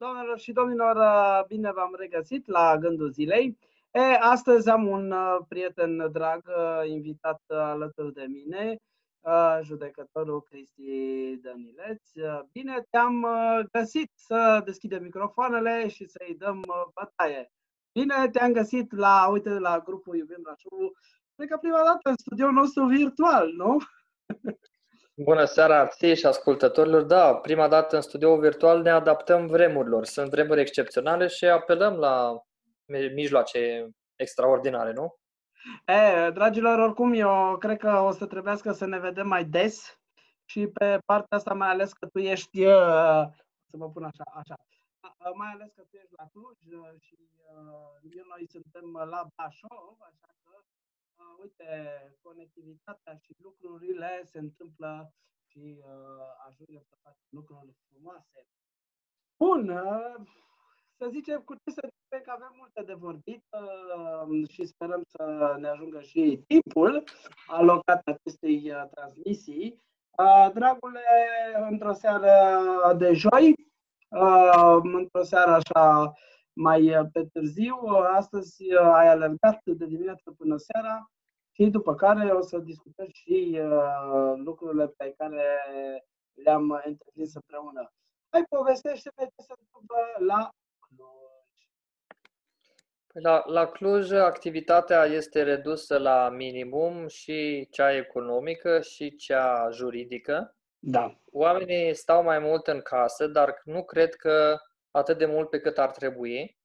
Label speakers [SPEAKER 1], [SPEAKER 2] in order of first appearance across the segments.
[SPEAKER 1] Doamnelor și domnilor, uh, bine v-am regăsit la Gândul Zilei. E, astăzi am un uh, prieten drag uh, invitat alături de mine, judecătorul Cristi Dănileț. Bine te-am găsit să deschidem microfoanele și să-i dăm bătaie. Bine te-am găsit la, uite, la grupul Iubim Brașovul, cred că prima dată în studioul nostru virtual, nu?
[SPEAKER 2] Bună seara ție și ascultătorilor. Da, prima dată în studio virtual ne adaptăm vremurilor. Sunt vremuri excepționale și apelăm la mijloace extraordinare, nu?
[SPEAKER 1] E, dragilor, oricum eu cred că o să trebuiască să ne vedem mai des și pe partea asta mai ales că tu ești, uh, să mă pun așa, așa, mai ales că tu ești la Cluj uh, și uh, noi suntem la Bașov, așa că uite, conectivitatea și lucrurile se întâmplă și uh, ajungem să facem lucruri frumoase. Bun, uh, să zicem cu ce să zicem că avem multe de vorbit uh, și sperăm să ne ajungă și timpul alocat acestei uh, transmisii. Uh, dragule, într-o seară de joi, uh, într-o seară așa mai uh, pe târziu. Astăzi uh, ai alergat de dimineață până seara și după care o să discutăm și uh, lucrurile pe care le-am întâlnit împreună. Hai, povestește-ne ce se întâmplă la Cluj.
[SPEAKER 2] Păi la, la Cluj activitatea este redusă la minimum și cea economică și cea juridică.
[SPEAKER 1] Da.
[SPEAKER 2] Oamenii stau mai mult în casă, dar nu cred că atât de mult pe cât ar trebui.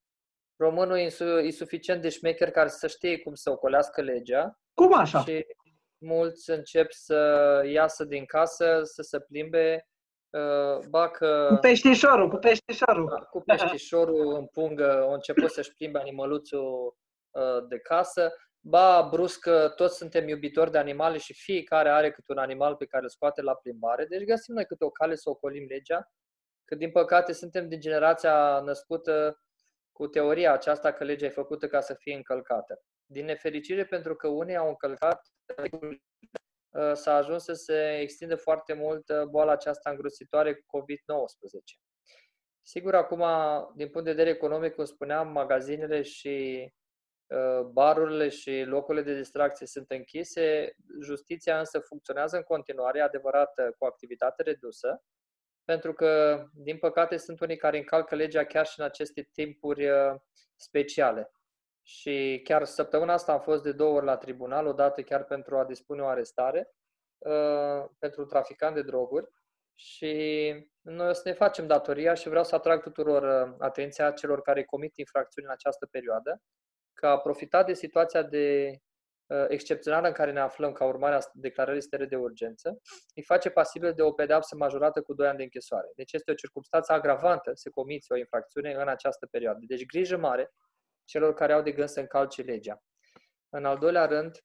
[SPEAKER 2] Românul e suficient de șmecher care să știe cum să ocolească legea.
[SPEAKER 1] Cum așa?
[SPEAKER 2] Și mulți încep să iasă din casă, să se plimbe, uh, bacă...
[SPEAKER 1] Cu peștișorul, cu peștișorul. Da,
[SPEAKER 2] cu peștișorul în pungă, au început să-și plimbe animăluțul uh, de casă. Ba, brusc, toți suntem iubitori de animale și fiecare are câte un animal pe care îl scoate la plimbare. Deci găsim noi câte o cale să ocolim legea. Că, din păcate, suntem din generația născută cu teoria aceasta că legea e făcută ca să fie încălcată. Din nefericire, pentru că unii au încălcat uh, s-a ajuns să se extindă foarte mult uh, boala aceasta îngrositoare cu COVID-19. Sigur, acum, din punct de vedere economic, cum spuneam, magazinele și uh, barurile și locurile de distracție sunt închise, justiția însă funcționează în continuare, adevărat, cu activitate redusă, pentru că, din păcate, sunt unii care încalcă legea chiar și în aceste timpuri uh, speciale. Și chiar săptămâna asta am fost de două ori la tribunal, odată chiar pentru a dispune o arestare uh, pentru un traficant de droguri și noi o să ne facem datoria și vreau să atrag tuturor uh, atenția celor care comit infracțiuni în această perioadă, că a profitat de situația de Uh, excepțională în care ne aflăm ca urmare a declarării stare de urgență, îi face pasibil de o pedeapsă majorată cu 2 ani de închisoare. Deci este o circunstanță agravantă să comiți o infracțiune în această perioadă. Deci grijă mare celor care au de gând să încalce legea. În al doilea rând,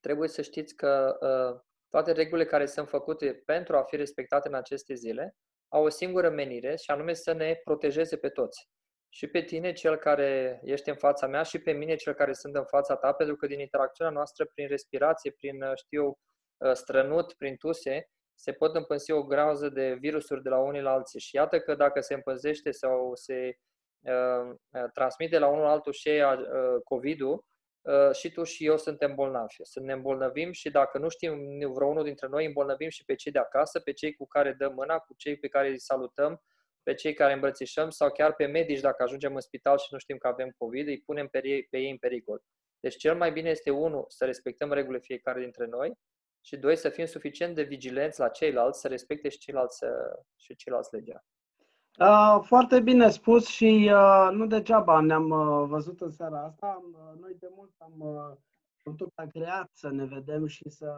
[SPEAKER 2] trebuie să știți că uh, toate regulile care sunt făcute pentru a fi respectate în aceste zile au o singură menire și anume să ne protejeze pe toți și pe tine, cel care ești în fața mea, și pe mine, cel care sunt în fața ta, pentru că din interacțiunea noastră, prin respirație, prin, uh, știu, uh, strănut, prin tuse, se pot împânsi o groază de virusuri de la unii la alții. Și iată că dacă se împânzește sau se uh, uh transmite la unul altul și uh, COVID-ul, uh, și tu și eu suntem bolnavi. Să ne îmbolnăvim și dacă nu știm vreo unul dintre noi, îmbolnăvim și pe cei de acasă, pe cei cu care dăm mâna, cu cei pe care îi salutăm, pe cei care îmbrățișăm sau chiar pe medici dacă ajungem în spital și nu știm că avem COVID, îi punem pe ei, pe ei în pericol. Deci cel mai bine este, unul, să respectăm regulile fiecare dintre noi și, doi, să fim suficient de vigilenți la ceilalți, să respecte și ceilalți, și ceilalți legea.
[SPEAKER 1] Uh, foarte bine spus și uh, nu degeaba ne-am uh, văzut în seara asta. Uh, noi de mult am uh, tot agreat să ne vedem și să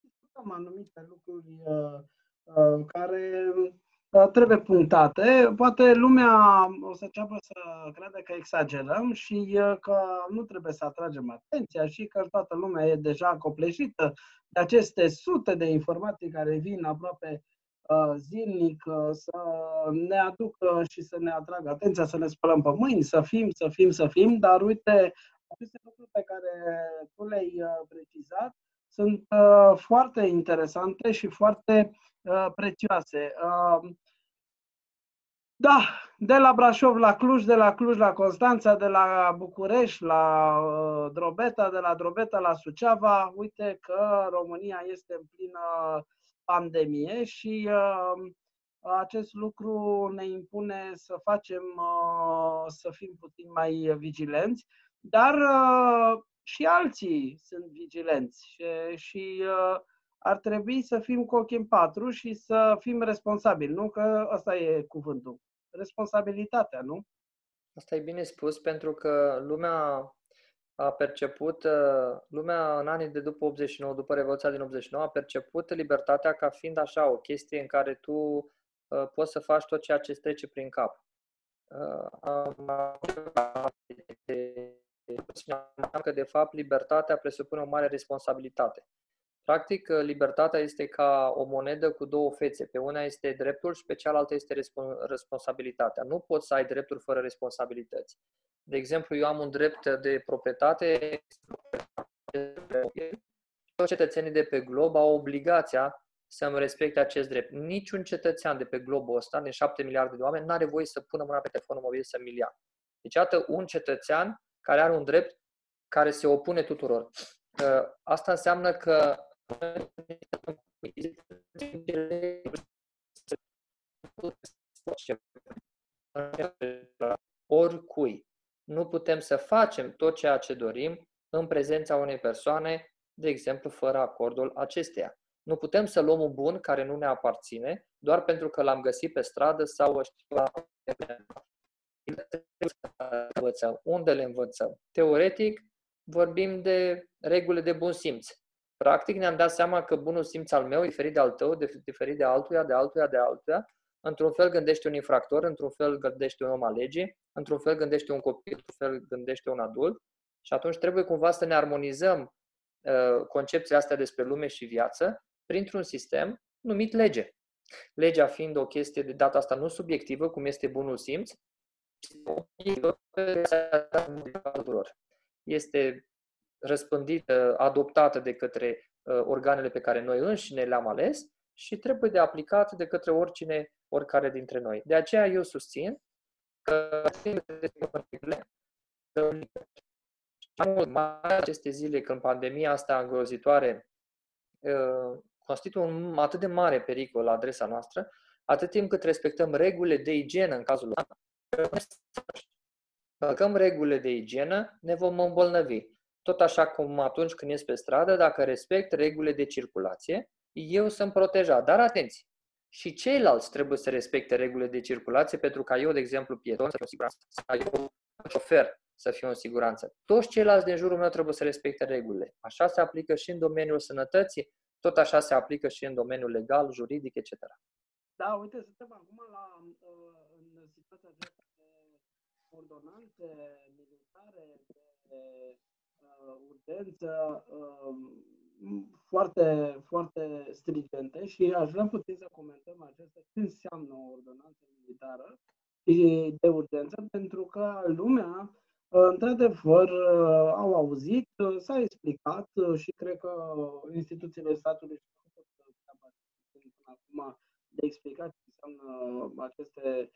[SPEAKER 1] discutăm anumite lucruri uh, uh, care Uh, trebuie punctate. Poate lumea o să înceapă să crede că exagerăm și uh, că nu trebuie să atragem atenția și că toată lumea e deja copleșită de aceste sute de informații care vin aproape uh, zilnic să ne aducă și să ne atragă atenția, să ne spălăm pe mâini, să fim, să fim, să fim, dar uite, aceste lucruri pe care tu le-ai precizat sunt foarte interesante și foarte Uh, prețioase. Uh, Da, de la Brașov la Cluj, de la Cluj la Constanța, de la București la uh, Drobeta, de la Drobeta la Suceava. Uite că România este în plină pandemie și uh, acest lucru ne impune să facem, uh, să fim puțin mai vigilenți, dar uh, și alții sunt vigilenți și, și uh, ar trebui să fim cu ochii în patru și să fim responsabili, nu? Că ăsta e cuvântul. Responsabilitatea, nu?
[SPEAKER 2] Asta e bine spus pentru că lumea a perceput, lumea în anii de după 89, după Revoluția din 89, a perceput libertatea ca fiind așa, o chestie în care tu Uh, poți să faci tot ceea ce îți trece prin cap. Uh, am că de fapt libertatea presupune o mare responsabilitate. Practic, uh, libertatea este ca o monedă cu două fețe. Pe una este dreptul și pe cealaltă este responsabilitatea. Nu poți să ai drepturi fără responsabilități. De exemplu, eu am un drept de proprietate. Toți cetățenii de pe glob au obligația să-mi respecte acest drept. Niciun cetățean de pe globul ăsta, de 7 miliarde de oameni, nu are voie să pună mâna pe telefonul mobil să-mi ia. Deci, iată, un cetățean care are un drept care se opune tuturor. Asta înseamnă că oricui. Nu putem să facem tot ceea ce dorim în prezența unei persoane, de exemplu, fără acordul acesteia. Nu putem să luăm un bun care nu ne aparține doar pentru că l-am găsit pe stradă sau știu învățăm. Unde le învățăm? Teoretic, vorbim de regulile de bun simț. Practic, ne-am dat seama că bunul simț al meu e diferit de al tău, de, diferit de altuia, de altuia, de altuia. Într-un fel gândește un infractor, într-un fel gândește un om al legii, într-un fel gândește un copil, într-un fel gândește un adult. Și atunci trebuie cumva să ne armonizăm uh, concepția asta despre lume și viață printr-un sistem numit lege. Legea fiind o chestie de data asta nu subiectivă, cum este bunul simț, este răspândită, adoptată de către uh, organele pe care noi înșine le-am ales și trebuie de aplicat de către oricine, oricare dintre noi. De aceea eu susțin că mai aceste zile când pandemia asta îngrozitoare uh, constituie un atât de mare pericol la adresa noastră, atât timp cât respectăm regulile de igienă în cazul ăsta, călcăm regulile de igienă, ne vom îmbolnăvi. Tot așa cum atunci când ies pe stradă, dacă respect regulile de circulație, eu sunt protejat. Dar atenție! Și ceilalți trebuie să respecte regulile de circulație pentru ca eu, de exemplu, pieton, să fiu în siguranță, sau eu, șofer, să fiu în siguranță. Toți ceilalți din jurul meu trebuie să respecte regulile. Așa se aplică și în domeniul sănătății, tot așa se aplică și în domeniul legal, juridic, etc.
[SPEAKER 1] Da, uite, suntem acum la, uh, în situația aceasta de ordonanțe militare, de uh, urgență, uh, foarte, foarte strigente și aș vrea puțin să comentăm acestea ce înseamnă o ordonanță militară și de urgență, pentru că lumea Într-adevăr, au auzit, s-a explicat și cred că instituțiile statului și-au făcut treaba până acum de explicat ce înseamnă aceste,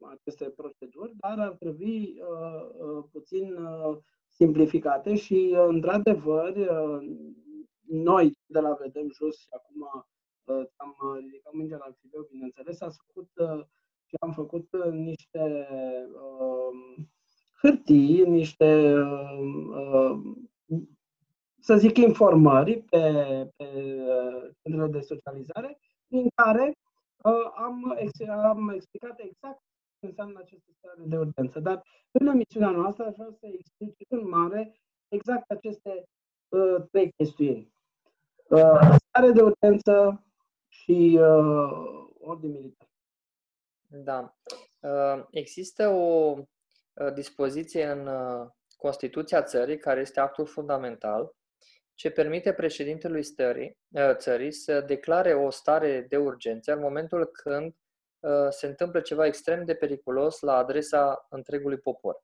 [SPEAKER 1] aceste proceduri, dar ar trebui puțin simplificate și, într-adevăr, noi de la Vedem Jos și acum am ridicat mingea la fileu, bineînțeles, am făcut și am făcut niște hârtii, niște, uh, să zic, informări pe, pe uh, centrele de socializare, în care uh, am, am explicat exact ce înseamnă aceste stare de urgență. Dar în emisiunea noastră aș vrea să explic în mare exact aceste uh, trei chestiuni. Uh, stare de urgență și uh, ordine militar.
[SPEAKER 2] Da. Uh, există o Uh, dispoziție în uh, Constituția țării, care este actul fundamental, ce permite președintelui stării, uh, țării să declare o stare de urgență în momentul când se întâmplă ceva extrem de periculos la adresa întregului popor.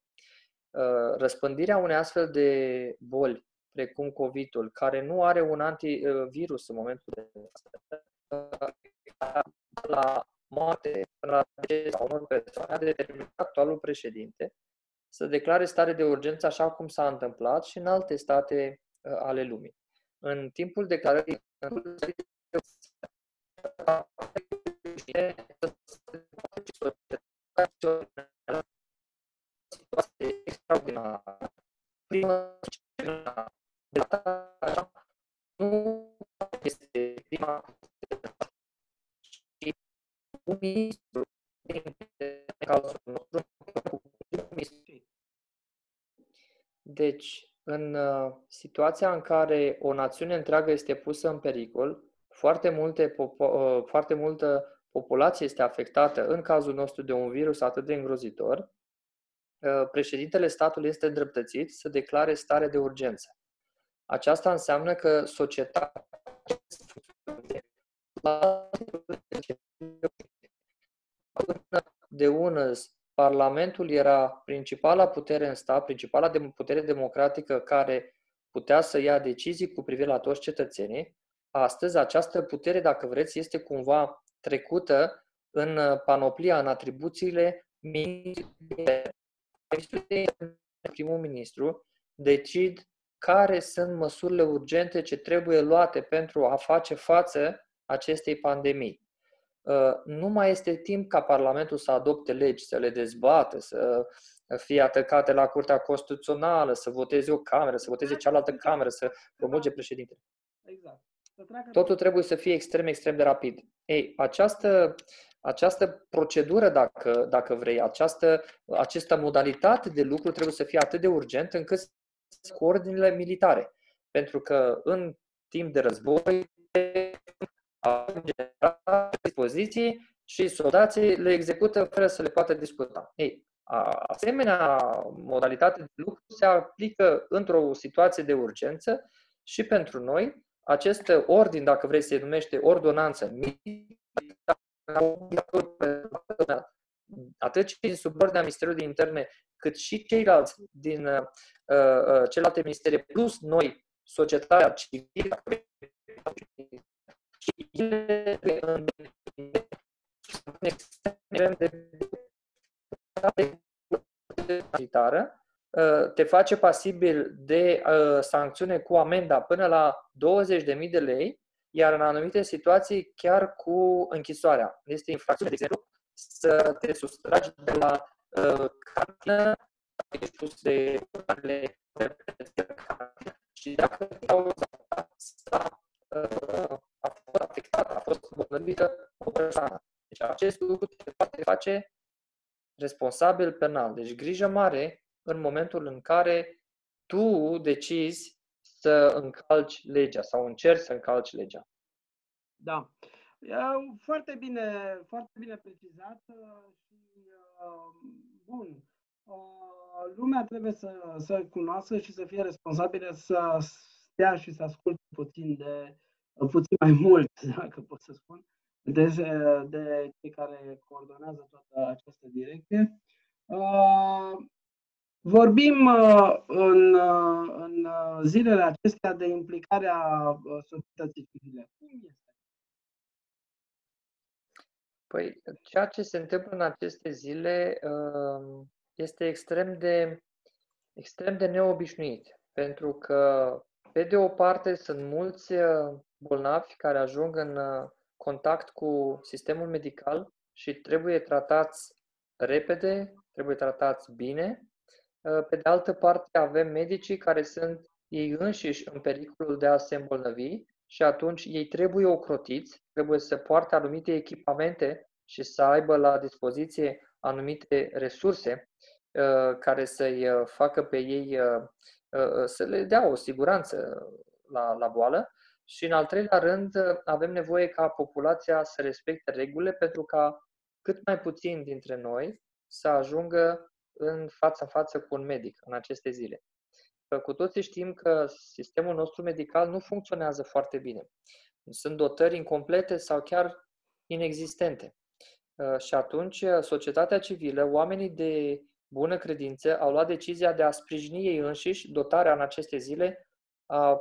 [SPEAKER 2] Răspândirea unei astfel de boli, precum COVID-ul, care nu are un antivirus în momentul de la moarte până la decesa unor persoane a determinat actualul președinte să declare stare de urgență așa cum s-a întâmplat și în alte state uh, ale lumii. În timpul declarării situație extraordinară. Prima nu este prima și un ministru din cazul nostru deci, în uh, situația în care o națiune întreagă este pusă în pericol, foarte, multe popo- uh, foarte multă populație este afectată, în cazul nostru de un virus atât de îngrozitor, uh, președintele statului este îndreptățit să declare stare de urgență. Aceasta înseamnă că societatea de unăs Parlamentul era principala putere în stat, principala putere democratică care putea să ia decizii cu privire la toți cetățenii. Astăzi, această putere, dacă vreți, este cumva trecută în panoplia, în atribuțiile ministrului. Primul ministru decid care sunt măsurile urgente ce trebuie luate pentru a face față acestei pandemii. Uh, nu mai este timp ca Parlamentul să adopte legi, să le dezbată, să fie atacate la Curtea Constituțională, să voteze o cameră, să voteze cealaltă cameră, să promulge președintele. Exact. Totul trebuie să fie extrem, extrem de rapid. Ei, această, această procedură, dacă, dacă vrei, această, această modalitate de lucru trebuie să fie atât de urgent încât cu ordinile militare. Pentru că în timp de război au dispoziții și soldații le execută fără să le poată discuta. Ei, asemenea modalitate de lucru se aplică într-o situație de urgență și pentru noi. Acest ordin, dacă vrei să-i numește ordonanță, atât cei din subordinea Ministerului de Interne, cât și ceilalți din uh, uh, celelalte ministere, plus noi, societatea civilă, și ele te face pasibil de uh, sancțiune cu amenda până la 20.000 de lei, iar în anumite situații chiar cu închisoarea. Este infracțiune, de exemplu, să te sustragi de la uh, cantină, ești de și dacă cauza asta uh, a fost afectată, a fost îmbolnăvită o persoană. Deci acest lucru te poate face responsabil penal. Deci grijă mare în momentul în care tu decizi să încalci legea sau încerci să încalci legea.
[SPEAKER 1] Da. E foarte bine, foarte bine precizat și uh, bun. Uh, lumea trebuie să, să cunoască și să fie responsabilă să stea și să asculte puțin de puțin mai mult, dacă pot să spun, de, de cei care coordonează toată această direcție. Uh, vorbim uh, în, uh, în zilele acestea de implicarea societății civile. Cum este?
[SPEAKER 2] Păi, ceea ce se întâmplă în aceste zile este extrem de, extrem de neobișnuit, pentru că, pe de o parte, sunt mulți bolnavi care ajung în uh, contact cu sistemul medical și trebuie tratați repede, trebuie tratați bine. Uh, pe de altă parte, avem medicii care sunt ei înșiși în pericolul de a se îmbolnăvi și atunci ei trebuie ocrotiți, trebuie să poarte anumite echipamente și să aibă la dispoziție anumite resurse uh, care să-i facă pe ei să le dea o siguranță la, la boală. Și în al treilea rând, avem nevoie ca populația să respecte regulile pentru ca cât mai puțin dintre noi să ajungă în fața față cu un medic în aceste zile. Cu toții știm că sistemul nostru medical nu funcționează foarte bine. Sunt dotări incomplete sau chiar inexistente. Și atunci, societatea civilă, oamenii de bună credință, au luat decizia de a sprijini ei înșiși dotarea în aceste zile a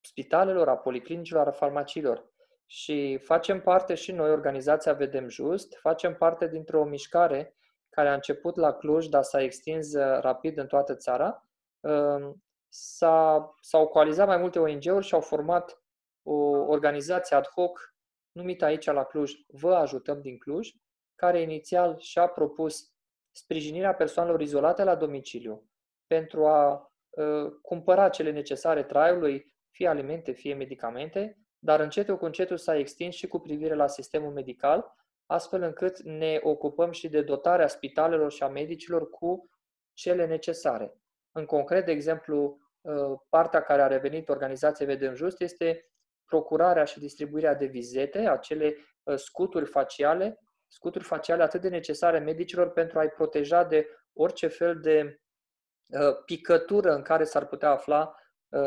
[SPEAKER 2] spitalelor, a policlinicilor, a farmaciilor. Și facem parte și noi, organizația Vedem Just, facem parte dintr-o mișcare care a început la Cluj, dar s-a extins uh, rapid în toată țara. Um, s-a, s-au coalizat mai multe ONG-uri și au format o organizație ad hoc numită aici la Cluj Vă ajutăm din Cluj, care inițial și-a propus sprijinirea persoanelor izolate la domiciliu pentru a uh, cumpăra cele necesare traiului, fie alimente, fie medicamente, dar încetul cu încetul s-a extins și cu privire la sistemul medical, astfel încât ne ocupăm și de dotarea spitalelor și a medicilor cu cele necesare. În concret, de exemplu, uh, partea care a revenit organizației Vedem Just este procurarea și distribuirea de vizete, acele uh, scuturi faciale, scuturi faciale atât de necesare medicilor pentru a-i proteja de orice fel de uh, picătură în care s-ar putea afla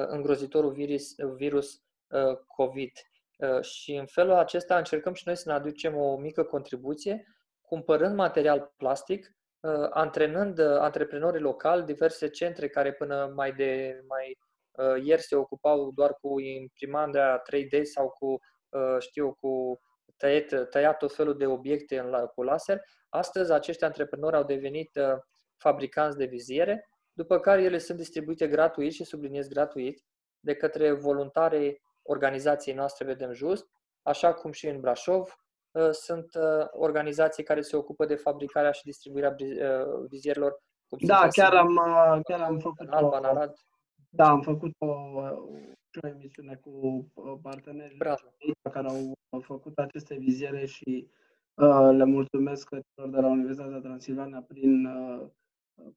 [SPEAKER 2] îngrozitorul virus, virus COVID. Și în felul acesta încercăm și noi să ne aducem o mică contribuție, cumpărând material plastic, Uh, antrenând uh, antreprenorii locali, diverse centre care până mai de mai uh, ieri se ocupau doar cu imprimarea 3D sau cu, știu, cu tăiat, tăiat tot felul de obiecte în, cu laser. Astăzi acești antreprenori au devenit fabricanți de viziere, după care ele sunt distribuite gratuit și subliniez gratuit de către voluntare organizației noastre Vedem Just, așa cum și în Brașov, Uh, sunt uh, organizații care se ocupă de fabricarea și distribuirea uh, vizierilor.
[SPEAKER 1] Da, chiar am, chiar am făcut
[SPEAKER 2] Alba, o, Arad.
[SPEAKER 1] Da, am făcut o, o emisiune cu parteneri care au făcut aceste viziere și uh, le mulțumesc celor de la Universitatea Transilvania prin uh,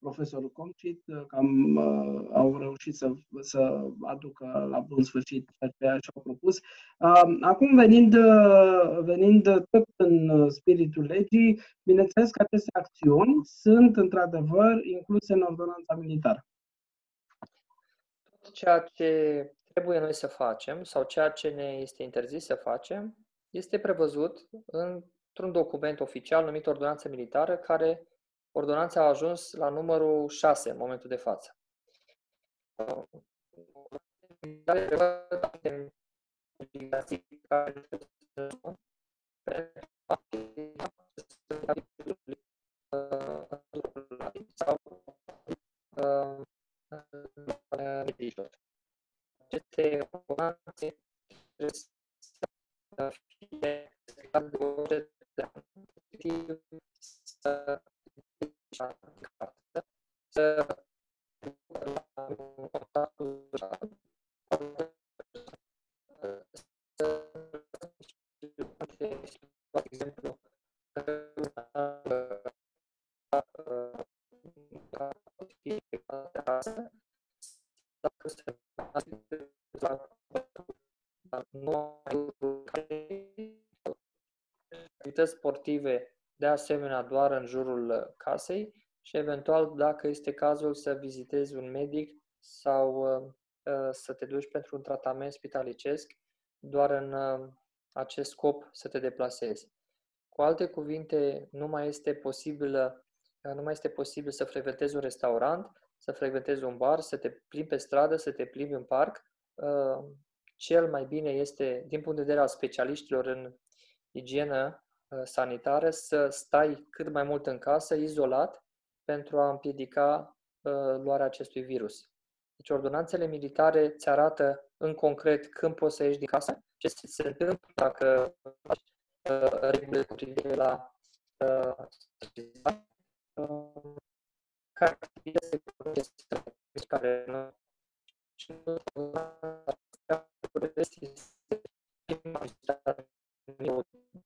[SPEAKER 1] profesorul Comcit, că am, uh, au reușit să, să aducă la bun sfârșit ceea ce și-au propus. Uh, acum, venind, uh, venind tot în spiritul legii, bineînțeles că aceste acțiuni sunt, într-adevăr, incluse în ordonanța militară.
[SPEAKER 2] Tot ceea ce trebuie noi să facem sau ceea ce ne este interzis să facem este prevăzut într-un document oficial numit Ordonanță Militară, care ordonanța a ajuns la numărul 6 în momentul de față. Aceste ordonanțe trebuie să fie de să să exemplu, activități sportive de asemenea doar în jurul casei și eventual, dacă este cazul, să vizitezi un medic sau uh, uh, să te duci pentru un tratament spitalicesc, doar în uh, acest scop să te deplasezi. Cu alte cuvinte, nu mai este posibil, nu mai este posibil să frecventezi un restaurant, să frecventezi un bar, să te plimbi pe stradă, să te plimbi în parc. Cel mai bine este, din punct de vedere al specialiștilor în igienă Uh, sanitare, să stai cât mai mult în casă, izolat, pentru a împiedica uh, luarea acestui virus. Deci ordonanțele militare îți arată în concret când poți să ieși din casă, ce se întâmplă dacă uh, regulile cu privire la care este care nu
[SPEAKER 1] este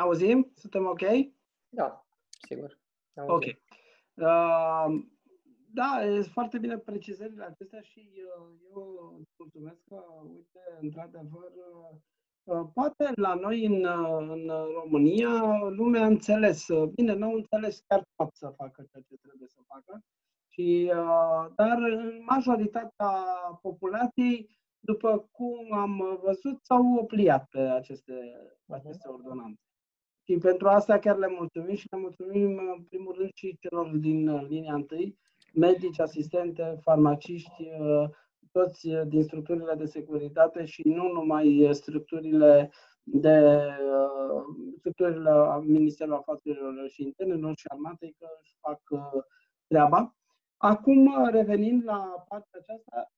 [SPEAKER 1] auzim? Suntem ok?
[SPEAKER 2] Da, sigur. Ne
[SPEAKER 1] Ok. Uh, da, e foarte bine precizările acestea și uh, eu îți mulțumesc că, uite, într-adevăr, uh, poate la noi în, uh, în România lumea a înțeles. Bine, nu au înțeles chiar tot să facă ceea ce trebuie să facă, și, uh, dar majoritatea populației, după cum am văzut, s-au opliat pe aceste, aceste ordonanțe. Și pentru asta chiar le mulțumim și le mulțumim în primul rând și celor din linia întâi, medici, asistente, farmaciști, uh, toți din structurile de securitate și nu numai structurile de uh, structurile Ministerului Afacerilor și Internelor și Armatei că își fac treaba. Acum, revenind la partea aceasta,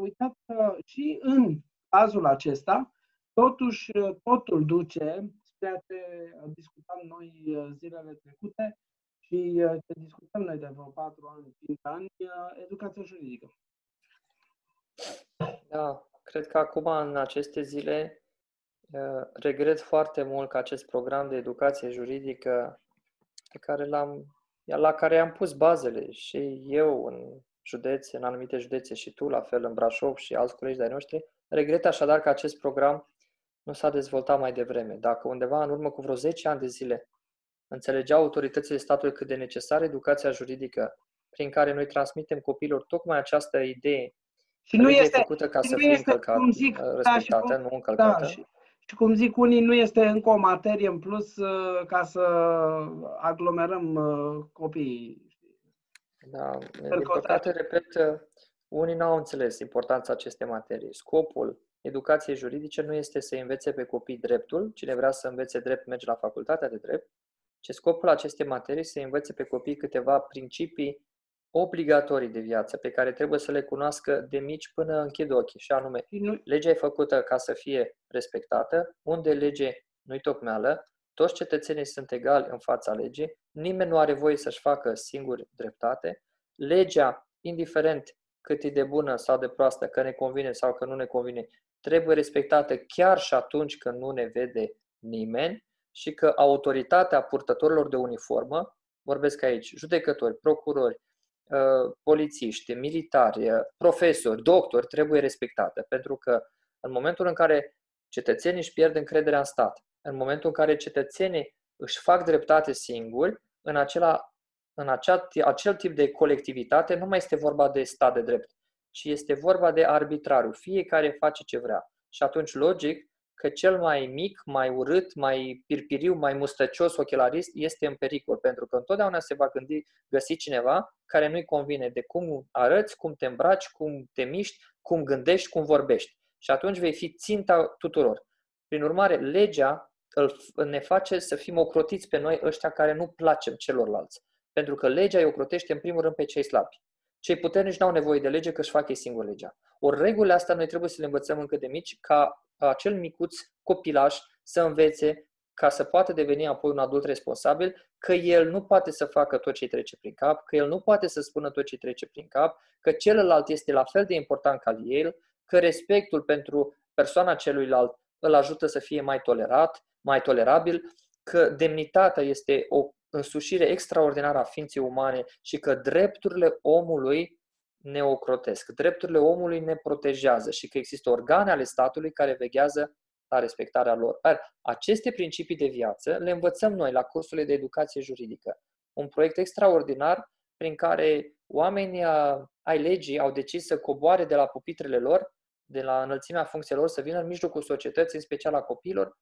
[SPEAKER 1] uitați că și în cazul acesta, totuși totul duce ceea ce discutam noi zilele trecute și ce discutăm noi de vreo 4 ani, 5 ani, educația juridică.
[SPEAKER 2] Da, cred că acum, în aceste zile, regret foarte mult că acest program de educație juridică pe care l-am la care am pus bazele și eu în județe, în anumite județe și tu, la fel în Brașov și alți colegi de-ai noștri. Regret așadar că acest program nu s-a dezvoltat mai devreme. Dacă undeva în urmă cu vreo 10 ani de zile înțelegeau autoritățile statului cât de necesară educația juridică prin care noi transmitem copilor tocmai această idee
[SPEAKER 1] și nu este
[SPEAKER 2] făcută ca
[SPEAKER 1] și
[SPEAKER 2] să
[SPEAKER 1] nu
[SPEAKER 2] fie
[SPEAKER 1] este,
[SPEAKER 2] încălcat,
[SPEAKER 1] cum zic,
[SPEAKER 2] respectată,
[SPEAKER 1] da, și
[SPEAKER 2] cum, nu încălcată.
[SPEAKER 1] Da, și, și cum zic unii, nu este încă o materie în plus uh, ca să aglomerăm uh, copiii.
[SPEAKER 2] Da, din păcate, repet, uh, unii n-au înțeles importanța acestei materii. Scopul educației juridice nu este să învețe pe copii dreptul, cine vrea să învețe drept merge la facultatea de drept, ci scopul acestei materii să învețe pe copii câteva principii obligatorii de viață pe care trebuie să le cunoască de mici până închid ochii, și anume, legea e făcută ca să fie respectată, unde lege nu-i tocmeală, toți cetățenii sunt egali în fața legii, nimeni nu are voie să-și facă singur dreptate, legea, indiferent cât e de bună sau de proastă, că ne convine sau că nu ne convine, trebuie respectată chiar și atunci când nu ne vede nimeni și că autoritatea purtătorilor de uniformă, vorbesc aici, judecători, procurori, Uh, polițiști, militari, uh, profesori, doctori trebuie respectate, pentru că în momentul în care cetățenii își pierd încrederea în stat, în momentul în care cetățenii își fac dreptate singuri, în, acela, în acea, acel tip de colectivitate nu mai este vorba de stat de drept, ci este vorba de arbitrariu. Fiecare face ce vrea. Și atunci, logic, că cel mai mic, mai urât, mai pirpiriu, mai mustăcios ochelarist este în pericol, pentru că întotdeauna se va gândi, găsi cineva care nu-i convine de cum arăți, cum te îmbraci, cum te miști, cum gândești, cum vorbești. Și atunci vei fi ținta tuturor. Prin urmare, legea îl, ne face să fim ocrotiți pe noi ăștia care nu placem celorlalți. Pentru că legea îi ocrotește în primul rând pe cei slabi. Cei puternici n-au nevoie de lege că își fac ei singur legea. Ori regulile astea noi trebuie să le învățăm încă de mici ca acel micuț copilaș să învețe ca să poată deveni apoi un adult responsabil, că el nu poate să facă tot ce îi trece prin cap, că el nu poate să spună tot ce îi trece prin cap, că celălalt este la fel de important ca el, că respectul pentru persoana celuilalt îl ajută să fie mai tolerat, mai tolerabil, că demnitatea este o însușire extraordinară a ființei umane și că drepturile omului ne ocrotesc. Drepturile omului ne protejează și că există organe ale statului care veghează la respectarea lor. Aceste principii de viață le învățăm noi la cursurile de educație juridică. Un proiect extraordinar prin care oamenii ai legii au decis să coboare de la pupitrele lor, de la înălțimea funcțiilor, să vină în mijlocul societății, în special a copiilor,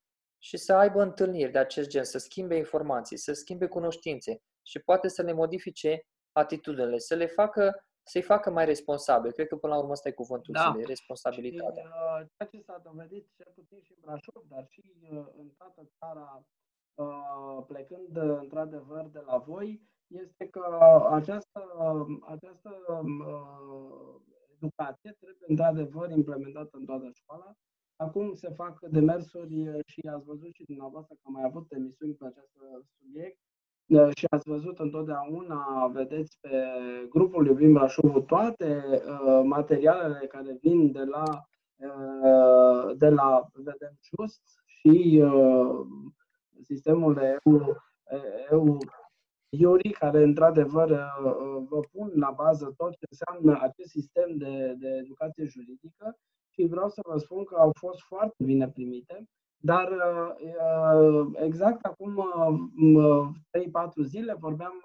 [SPEAKER 2] și să aibă întâlniri de acest gen, să schimbe informații, să schimbe cunoștințe și poate să le modifice atitudinile, să le facă să-i facă mai responsabil. Cred că până la urmă ăsta e cuvântul da. responsabilitatea. Și,
[SPEAKER 1] uh, ceea ce s-a dovedit cel puțin și în Brașov, dar și uh, în toată țara, uh, plecând uh, într-adevăr de la voi, este că această, această uh, educație trebuie într-adevăr implementată în toată școala. Acum se fac demersuri uh, și ați văzut și dumneavoastră că am mai avut emisiuni pe acest subiect. Da, și ați văzut întotdeauna, vedeți pe grupul Iubim Brașovul toate uh, materialele care vin de la, uh, de la Vedem Just și uh, sistemul EU, EU Iuri, care într-adevăr vă pun la bază tot ce înseamnă acest sistem de, de educație juridică și vreau să vă spun că au fost foarte bine primite. Dar exact acum 3-4 zile vorbeam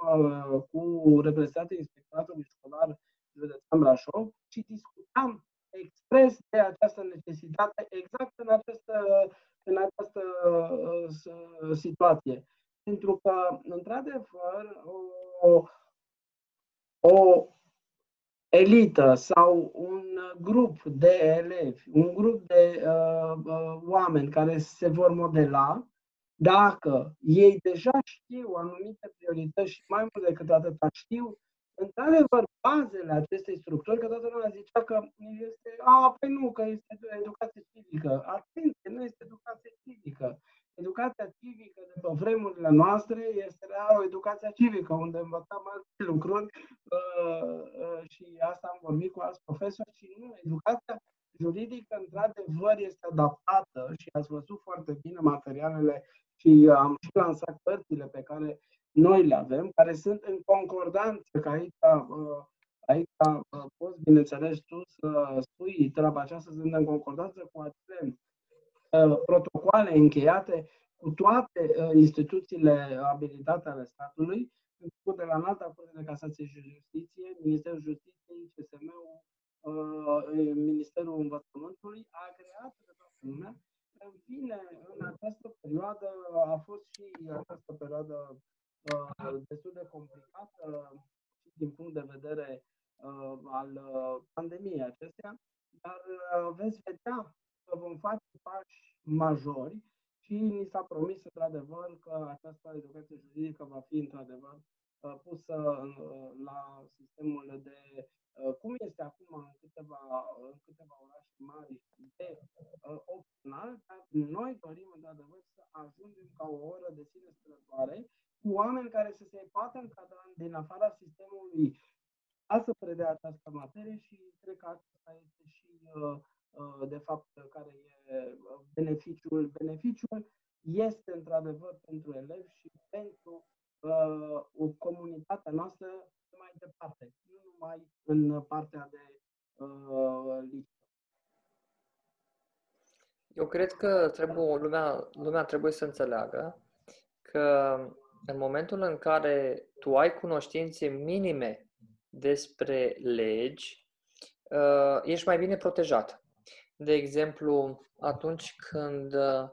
[SPEAKER 1] cu reprezentanții Inspectoratului Școlar Județean Brașov și discutam expres de această necesitate exact în această, în această situație. Pentru că, într-adevăr, o, o elită sau un grup de elevi, un grup de uh, uh, oameni care se vor modela, dacă ei deja știu anumite priorități și mai mult decât atât știu, într-adevăr, bazele acestei structuri, că toată lumea zicea că este, a, păi nu, că este educație civică. Atenție, nu este educație civică. Educația civică de pe vremurile noastre este o educația civică, unde învățăm alte lucruri uh, uh, și asta am vorbit cu alți profesori și nu, educația juridică într-adevăr este adaptată și ați văzut foarte bine materialele și am și lansat cărțile pe care noi le avem, care sunt în concordanță, că aici, uh, aici uh, poți, bineînțeles, tu să spui treaba aceasta, sunt în concordanță cu acele Uh, protocoale încheiate cu toate uh, instituțiile abilitate ale statului, început de la Înalta Curte de Casație și Justiție, Ministerul Justiției, CSM-ul, uh, Ministerul Învățământului, a creat de toată lumea. În fine, în această perioadă a fost și această perioadă destul de complicată și din punct de vedere al pandemiei acestea, dar veți vedea că vom face pași majori și ni s-a promis într-adevăr că această educație juridică va fi într-adevăr uh, pusă uh, la sistemul de uh, cum este acum în câteva, în câteva orașe mari de opțional, dar noi dorim într-adevăr să ajungem ca o oră de sine strătoare cu oameni care să se poată încadra din afara sistemului a să predea această materie și cred că acesta este și uh, Uh, de fapt, care e uh, beneficiul. Beneficiul este într-adevăr pentru elevi și pentru uh, comunitatea noastră mai departe, nu numai în partea de uh, listă.
[SPEAKER 2] Eu cred că trebuie, lumea, lumea trebuie să înțeleagă că în momentul în care tu ai cunoștințe minime despre legi, uh, ești mai bine protejat. De exemplu, atunci când uh,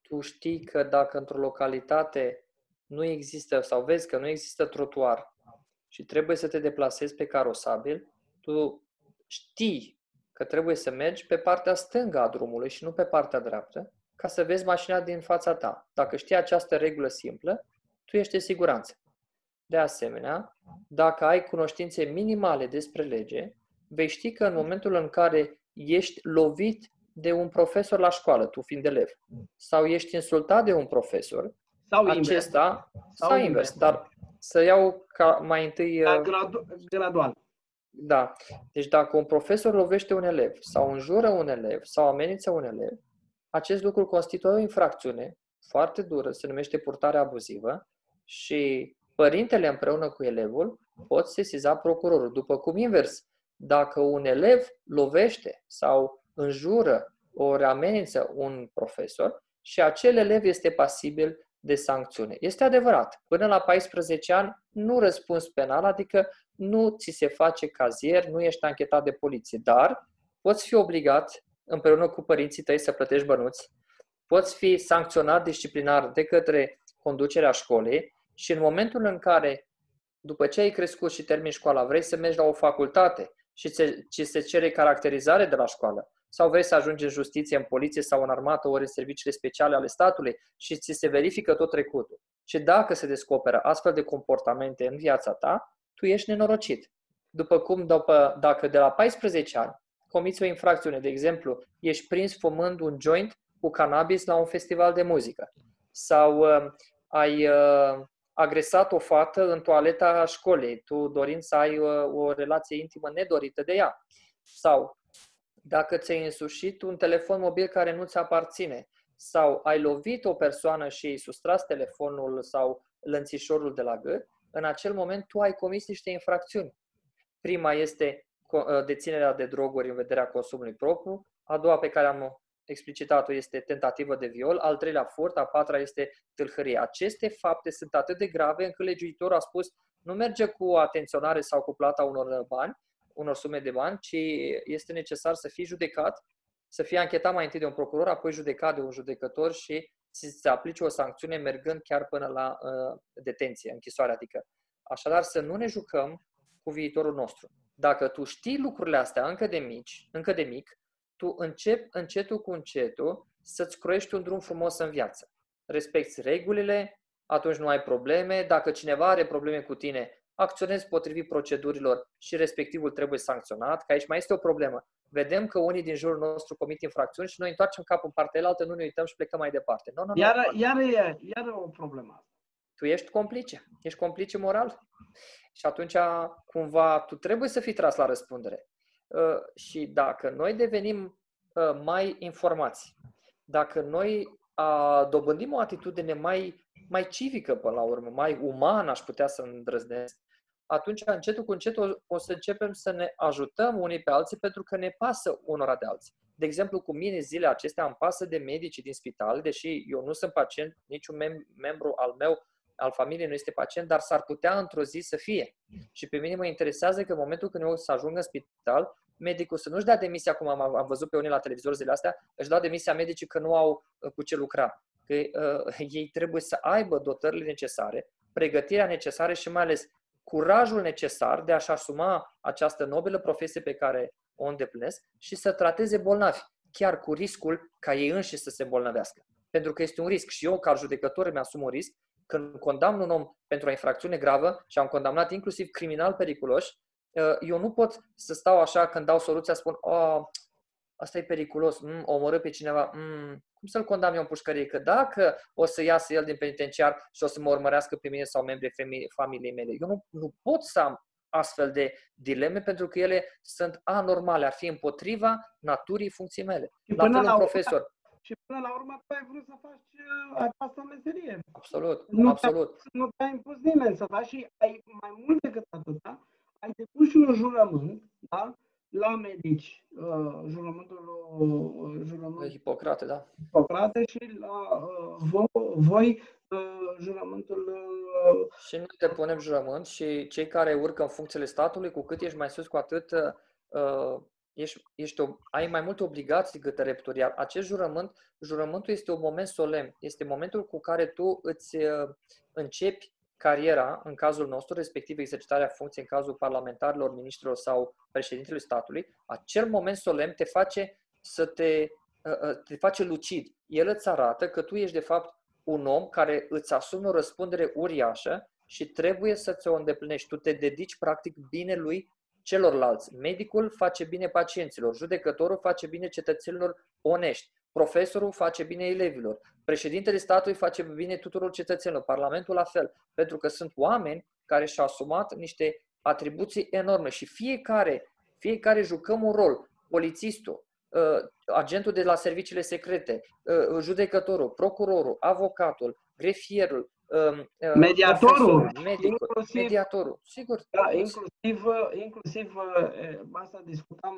[SPEAKER 2] tu știi că dacă într-o localitate nu există sau vezi că nu există trotuar și trebuie să te deplasezi pe carosabil, tu știi că trebuie să mergi pe partea stângă a drumului și nu pe partea dreaptă, ca să vezi mașina din fața ta. Dacă știi această regulă simplă, tu ești în siguranță. De asemenea, dacă ai cunoștințe minimale despre lege, vei ști că în momentul în care ești lovit de un profesor la școală, tu fiind elev, sau ești insultat de un profesor,
[SPEAKER 1] sau
[SPEAKER 2] acesta, invers. sau, sau invers, dar să iau ca mai întâi...
[SPEAKER 1] Da, uh, gradu- gradual.
[SPEAKER 2] Da. Deci dacă un profesor lovește un elev sau înjură un elev sau amenință un elev, acest lucru constituie o infracțiune foarte dură, se numește purtare abuzivă și părintele împreună cu elevul pot sesiza procurorul. După cum invers, dacă un elev lovește sau înjură ori amenință un profesor și acel elev este pasibil de sancțiune. Este adevărat, până la 14 ani nu răspunzi penal, adică nu ți se face cazier, nu ești anchetat de poliție, dar poți fi obligat împreună cu părinții tăi să plătești bănuți, poți fi sancționat disciplinar de către conducerea școlii și în momentul în care, după ce ai crescut și termini școala, vrei să mergi la o facultate și ți, ți se cere caracterizare de la școală, sau vrei să ajungi în justiție, în poliție sau în armată, ori în serviciile speciale ale statului și ți se verifică tot trecutul. Și dacă se descoperă astfel de comportamente în viața ta, tu ești nenorocit. După cum, după, dacă de la 14 ani comiți o infracțiune, de exemplu, ești prins fumând un joint cu cannabis la un festival de muzică sau uh, ai uh, agresat o fată în toaleta școlii, tu dorind să ai o, uh, o relație intimă nedorită de ea. Sau dacă ți-ai însușit un telefon mobil care nu ți aparține, sau ai lovit o persoană și ai sustras telefonul sau lănțișorul de la gât, în acel moment tu ai comis niște infracțiuni. Prima este uh, deținerea de droguri în vederea consumului propriu, a doua pe care am explicitat-o este tentativă de viol, al treilea furt, a patra este tâlhărie. Aceste fapte sunt atât de grave încât legiuitorul a spus nu merge cu atenționare sau cu plata unor bani, unor sume de bani, ci este necesar să fii judecat, să fie anchetat mai întâi de un procuror, apoi judecat de un judecător și să se aplice o sancțiune mergând chiar până la uh, detenție, închisoare. Adică, așadar, să nu ne jucăm cu viitorul nostru. Dacă tu știi lucrurile astea încă de mici, încă de mic, tu începi încetul cu încetul să-ți croiești un drum frumos în viață. Respecti regulile, atunci nu ai probleme. Dacă cineva are probleme cu tine, acționezi potrivit procedurilor și respectivul trebuie sancționat, că aici mai este o problemă. Vedem că unii din jurul nostru comit infracțiuni și noi întoarcem capul în partea altă, nu ne uităm și plecăm mai departe. Nu, nu,
[SPEAKER 1] iar, nu. Iar, iar, e, iar e o problemă.
[SPEAKER 2] Tu ești complice. Ești complice moral. Și atunci, cumva, tu trebuie să fii tras la răspundere. Uh, și dacă noi devenim uh, mai informați, dacă noi dobândim o atitudine mai, mai civică până la urmă, mai umană, aș putea să îndrăznesc, atunci încetul cu încetul o să începem să ne ajutăm unii pe alții pentru că ne pasă unora de alții. De exemplu, cu mine zile acestea îmi pasă de medici din spital, deși eu nu sunt pacient, niciun mem- membru al meu, al familiei nu este pacient, dar s-ar putea într-o zi să fie. Și pe mine mă interesează că în momentul când eu să ajung în spital, medicul să nu-și dea demisia, cum am, am văzut pe unii la televizor zilele astea, își dau demisia medicii că nu au uh, cu ce lucra. Că uh, ei trebuie să aibă dotările necesare, pregătirea necesară și mai ales curajul necesar de a-și asuma această nobilă profesie pe care o îndeplinesc și să trateze bolnavi, chiar cu riscul ca ei înși să se îmbolnăvească. Pentru că este un risc și eu, ca judecător, îmi asum un risc când condamn un om pentru o infracțiune gravă și am condamnat inclusiv criminal periculoși, uh, eu nu pot să stau așa când dau soluția, spun, oh, asta e periculos, mm, omorâ pe cineva, mm, cum să-l condamn eu în pușcărie? Că dacă o să iasă el din penitenciar și o să mă urmărească pe mine sau membrii familiei mele, eu nu, nu pot să am astfel de dileme pentru că ele sunt anormale, ar fi împotriva naturii funcției mele.
[SPEAKER 1] Și la fel un profesor. Urmă, și până la urmă tu ai vrut să faci uh, această meserie.
[SPEAKER 2] Absolut, nu absolut.
[SPEAKER 1] nu te-a impus nimeni să faci și ai mai mult decât atâta, ai depus și un jurământ, da? la medici uh, jurământul, uh, jurământul
[SPEAKER 2] Hipocrate, da.
[SPEAKER 1] Hipocrate și la uh, vo- voi uh, jurământul uh,
[SPEAKER 2] și noi depunem jurământ și cei care urcă în funcțiile statului, cu cât ești mai sus, cu atât uh, ești, ești o, ai mai multe obligații decât drepturi. Iar acest jurământ, jurământul este un moment solemn. Este momentul cu care tu îți uh, începi cariera, în cazul nostru, respectiv exercitarea funcției în cazul parlamentarilor, ministrilor sau președintelui statului, acel moment solemn te face să te, ă, ă, te face lucid. El îți arată că tu ești de fapt un om care îți asumi o răspundere uriașă și trebuie să ți-o îndeplinești. Tu te dedici practic binelui celorlalți. Medicul face bine pacienților, judecătorul face bine cetățenilor onești, profesorul face bine elevilor, președintele statului face bine tuturor cetățenilor, Parlamentul la fel, pentru că sunt oameni care și-au asumat niște atribuții enorme și fiecare, fiecare jucăm un rol. Polițistul, uh, agentul de la serviciile secrete, uh, judecătorul, procurorul, avocatul, grefierul,
[SPEAKER 1] um, uh, mediatorul,
[SPEAKER 2] medicul, inclusiv, mediatorul, sigur.
[SPEAKER 1] Da, inclusiv, inclusiv asta discutam,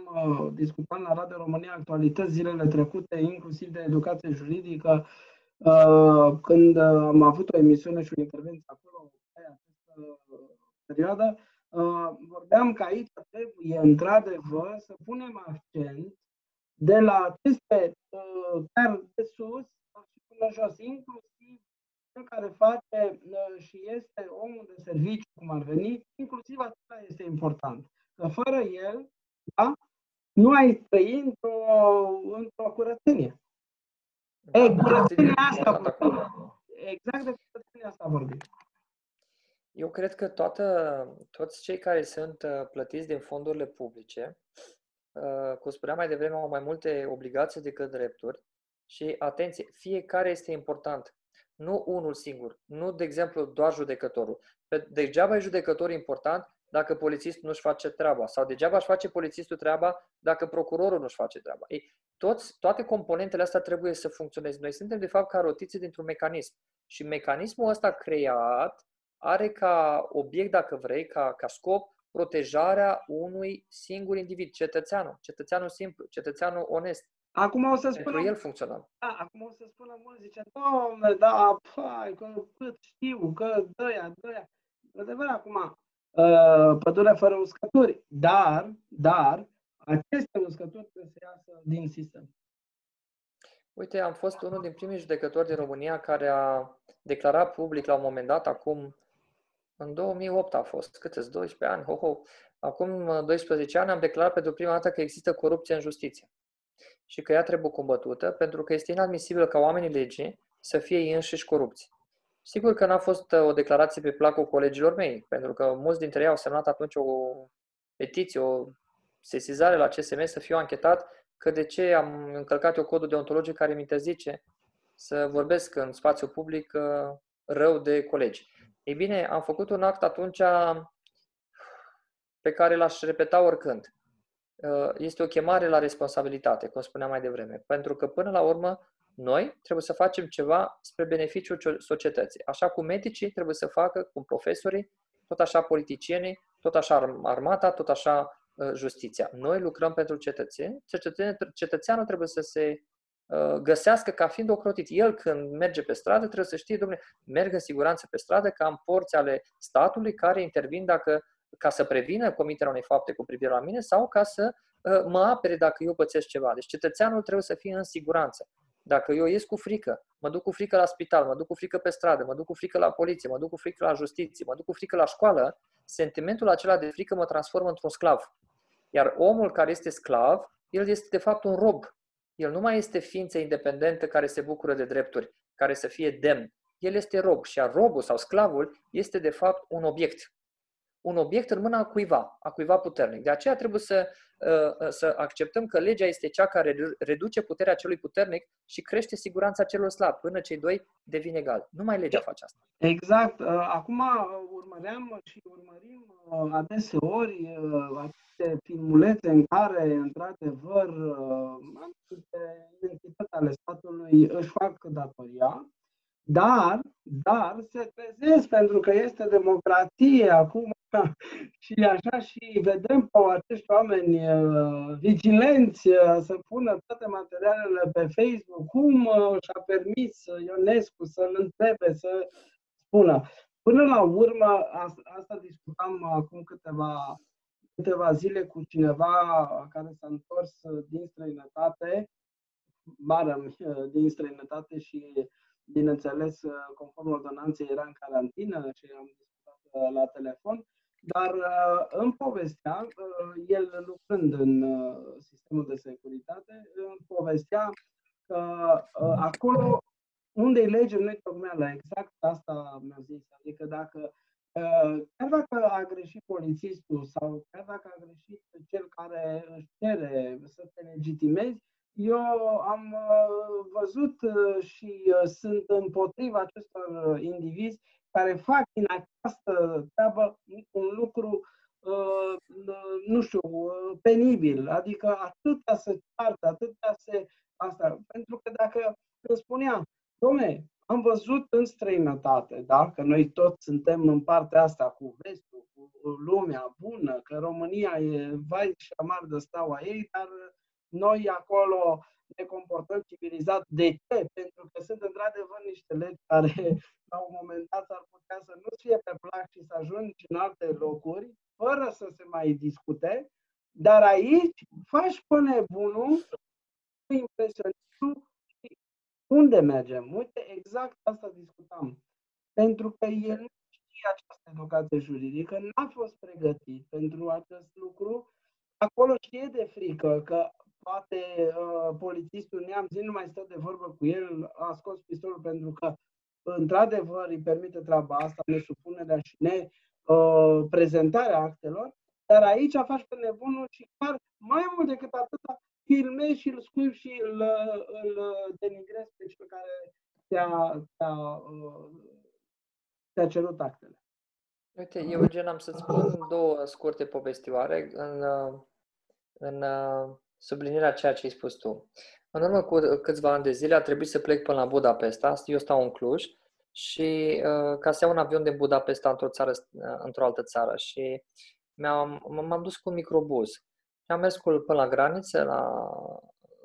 [SPEAKER 1] discutam la Radio România Actualități zilele trecute, inclusiv de educație juridică, când am avut o emisiune și o intervenție acolo pe această perioadă, vorbeam că aici trebuie, într-adevăr, să punem accent de la aceste chiar de sus și până jos, inclusiv cel care face și este omul de serviciu, cum ar veni, inclusiv acesta este important. Că fără el, da, nu ai trăi într-o, într-o curățenie. Da, e, curățenia asta Exact de curățenia asta vorbim.
[SPEAKER 2] Eu cred că toată, toți cei care sunt uh, plătiți din fondurile publice, uh, cum spuneam mai devreme, au mai multe obligații decât drepturi și, atenție, fiecare este important. Nu unul singur. Nu, de exemplu, doar judecătorul. Degeaba e judecătorul important dacă polițistul nu-și face treaba. Sau degeaba își face polițistul treaba dacă procurorul nu-și face treaba. Ei, toți, toate componentele astea trebuie să funcționeze. Noi suntem, de fapt, ca rotițe dintr-un mecanism. Și mecanismul ăsta creat are ca obiect, dacă vrei, ca, ca scop, protejarea unui singur individ, cetățeanul, cetățeanul simplu, cetățeanul onest.
[SPEAKER 1] Acum o să spună...
[SPEAKER 2] Pentru el funcțional.
[SPEAKER 1] Da, acum o să spună mulți, zice, domne, da, pai, că cât știu, că dă-ia, dă-ia. Adevăr, acum, uh, pădurea fără uscături, dar, dar, aceste uscături trebuie să iasă din sistem.
[SPEAKER 2] Uite, am fost unul din primii judecători din România care a declarat public la un moment dat, acum, în 2008 a fost, câteți, 12 ani, ho, ho, acum 12 ani am declarat pentru prima dată că există corupție în justiție și că ea trebuie combătută pentru că este inadmisibil ca oamenii legii să fie ei înșiși corupți. Sigur că n-a fost uh, o declarație pe placul colegilor mei, pentru că mulți dintre ei au semnat atunci o petiție, o sesizare la CSM să fiu anchetat că de ce am încălcat eu codul deontologic care mi interzice să vorbesc în spațiu public uh, rău de colegi. Ei bine, am făcut un act atunci pe care l-aș repeta oricând. Uh, este o chemare la responsabilitate, cum spuneam mai devreme, pentru că până la urmă noi trebuie să facem ceva spre beneficiul societății. Așa cum medicii trebuie să facă, cum profesorii, tot așa politicienii, tot așa armata, tot așa uh, justiția. Noi lucrăm pentru cetățeni, cetățeanul trebuie să se uh, găsească ca fiind ocrotit. El când merge pe stradă trebuie să știe, domnule, merg în siguranță pe stradă, că am porți ale statului care intervin dacă ca să prevină comiterea unei fapte cu privire la mine sau ca să uh, mă apere dacă eu pățesc ceva. Deci cetățeanul trebuie să fie în siguranță. Dacă eu ies cu frică, mă duc cu frică la spital, mă duc cu frică pe stradă, mă duc cu frică la poliție, mă duc cu frică la justiție, mă duc cu frică la școală, sentimentul acela de frică mă transformă într-un sclav. Iar omul care este sclav, el este de fapt un rob. El nu mai este ființă independentă care se bucură de drepturi, care să fie demn. El este rob și a robul sau sclavul este de fapt un obiect un obiect în mâna cuiva, a cuiva puternic. De aceea trebuie să, uh, să acceptăm că legea este cea care reduce puterea celui puternic și crește siguranța celor slabi, până cei doi devin egali. Numai legea face asta.
[SPEAKER 1] Exact. Uh, acum uh, urmăream și urmărim adeseori aceste filmulețe în care, într-adevăr, entități ale statului își fac datoria dar, dar se trezesc pentru că este democrație acum și așa și vedem pe acești oameni uh, vigilenți uh, să pună toate materialele pe Facebook, cum uh, și-a permis Ionescu să-l întrebe, să spună. Până la urmă, asta discutam acum câteva, câteva zile cu cineva care s-a întors din străinătate, bară din străinătate și bineînțeles, conform ordonanței era în carantină și am discutat la telefon dar uh, în povestea, uh, el lucrând în uh, sistemul de securitate, în povestea că acolo unde e lege, nu e tocmeală. Exact asta mi-a zis. Adică dacă chiar dacă a greșit polițistul sau chiar dacă a greșit cel care își cere să te legitimezi, eu am văzut și sunt împotriva acestor indivizi care fac din această treabă un lucru, uh, nu știu, uh, penibil. Adică atâta se ceartă, atâta se... Asta. Pentru că dacă îmi spuneam, domne, am văzut în străinătate, da? că noi toți suntem în partea asta cu vestul, cu lumea bună, că România e vai și amar de steaua ei, dar noi acolo ne comportăm civilizat. De ce? Pentru că sunt într-adevăr niște legi care la un moment dat s-ar putea să nu fie pe plac și să ajungi în alte locuri, fără să se mai discute, dar aici faci pe nebunul, impresionistul și unde mergem? Uite, exact asta discutam. Pentru că el nu știe această educație juridică, n-a fost pregătit pentru acest lucru, acolo știe de frică că poate uh, polițistul neam zi nu mai stă de vorbă cu el, a scos pistolul pentru că într-adevăr îi permite treaba asta, nesupunerea și ne uh, prezentarea actelor, dar aici faci pe nebunul și chiar mai mult decât atât filmezi și îl scuipi și îl, îl denigrezi pe cel care ți-a, ți-a, uh, ți-a cerut actele.
[SPEAKER 2] Uite, Eugen, am să-ți spun două scurte povestioare în, uh, în uh, sublinierea ceea ce ai spus tu. În urmă cu câțiva ani de zile a trebuit să plec până la Budapesta, eu stau în Cluj, și uh, ca să iau un avion din Budapesta într-o, țară, uh, într-o altă țară și mi-am, m-am dus cu un microbuz. Și am mers cu până la graniță, la,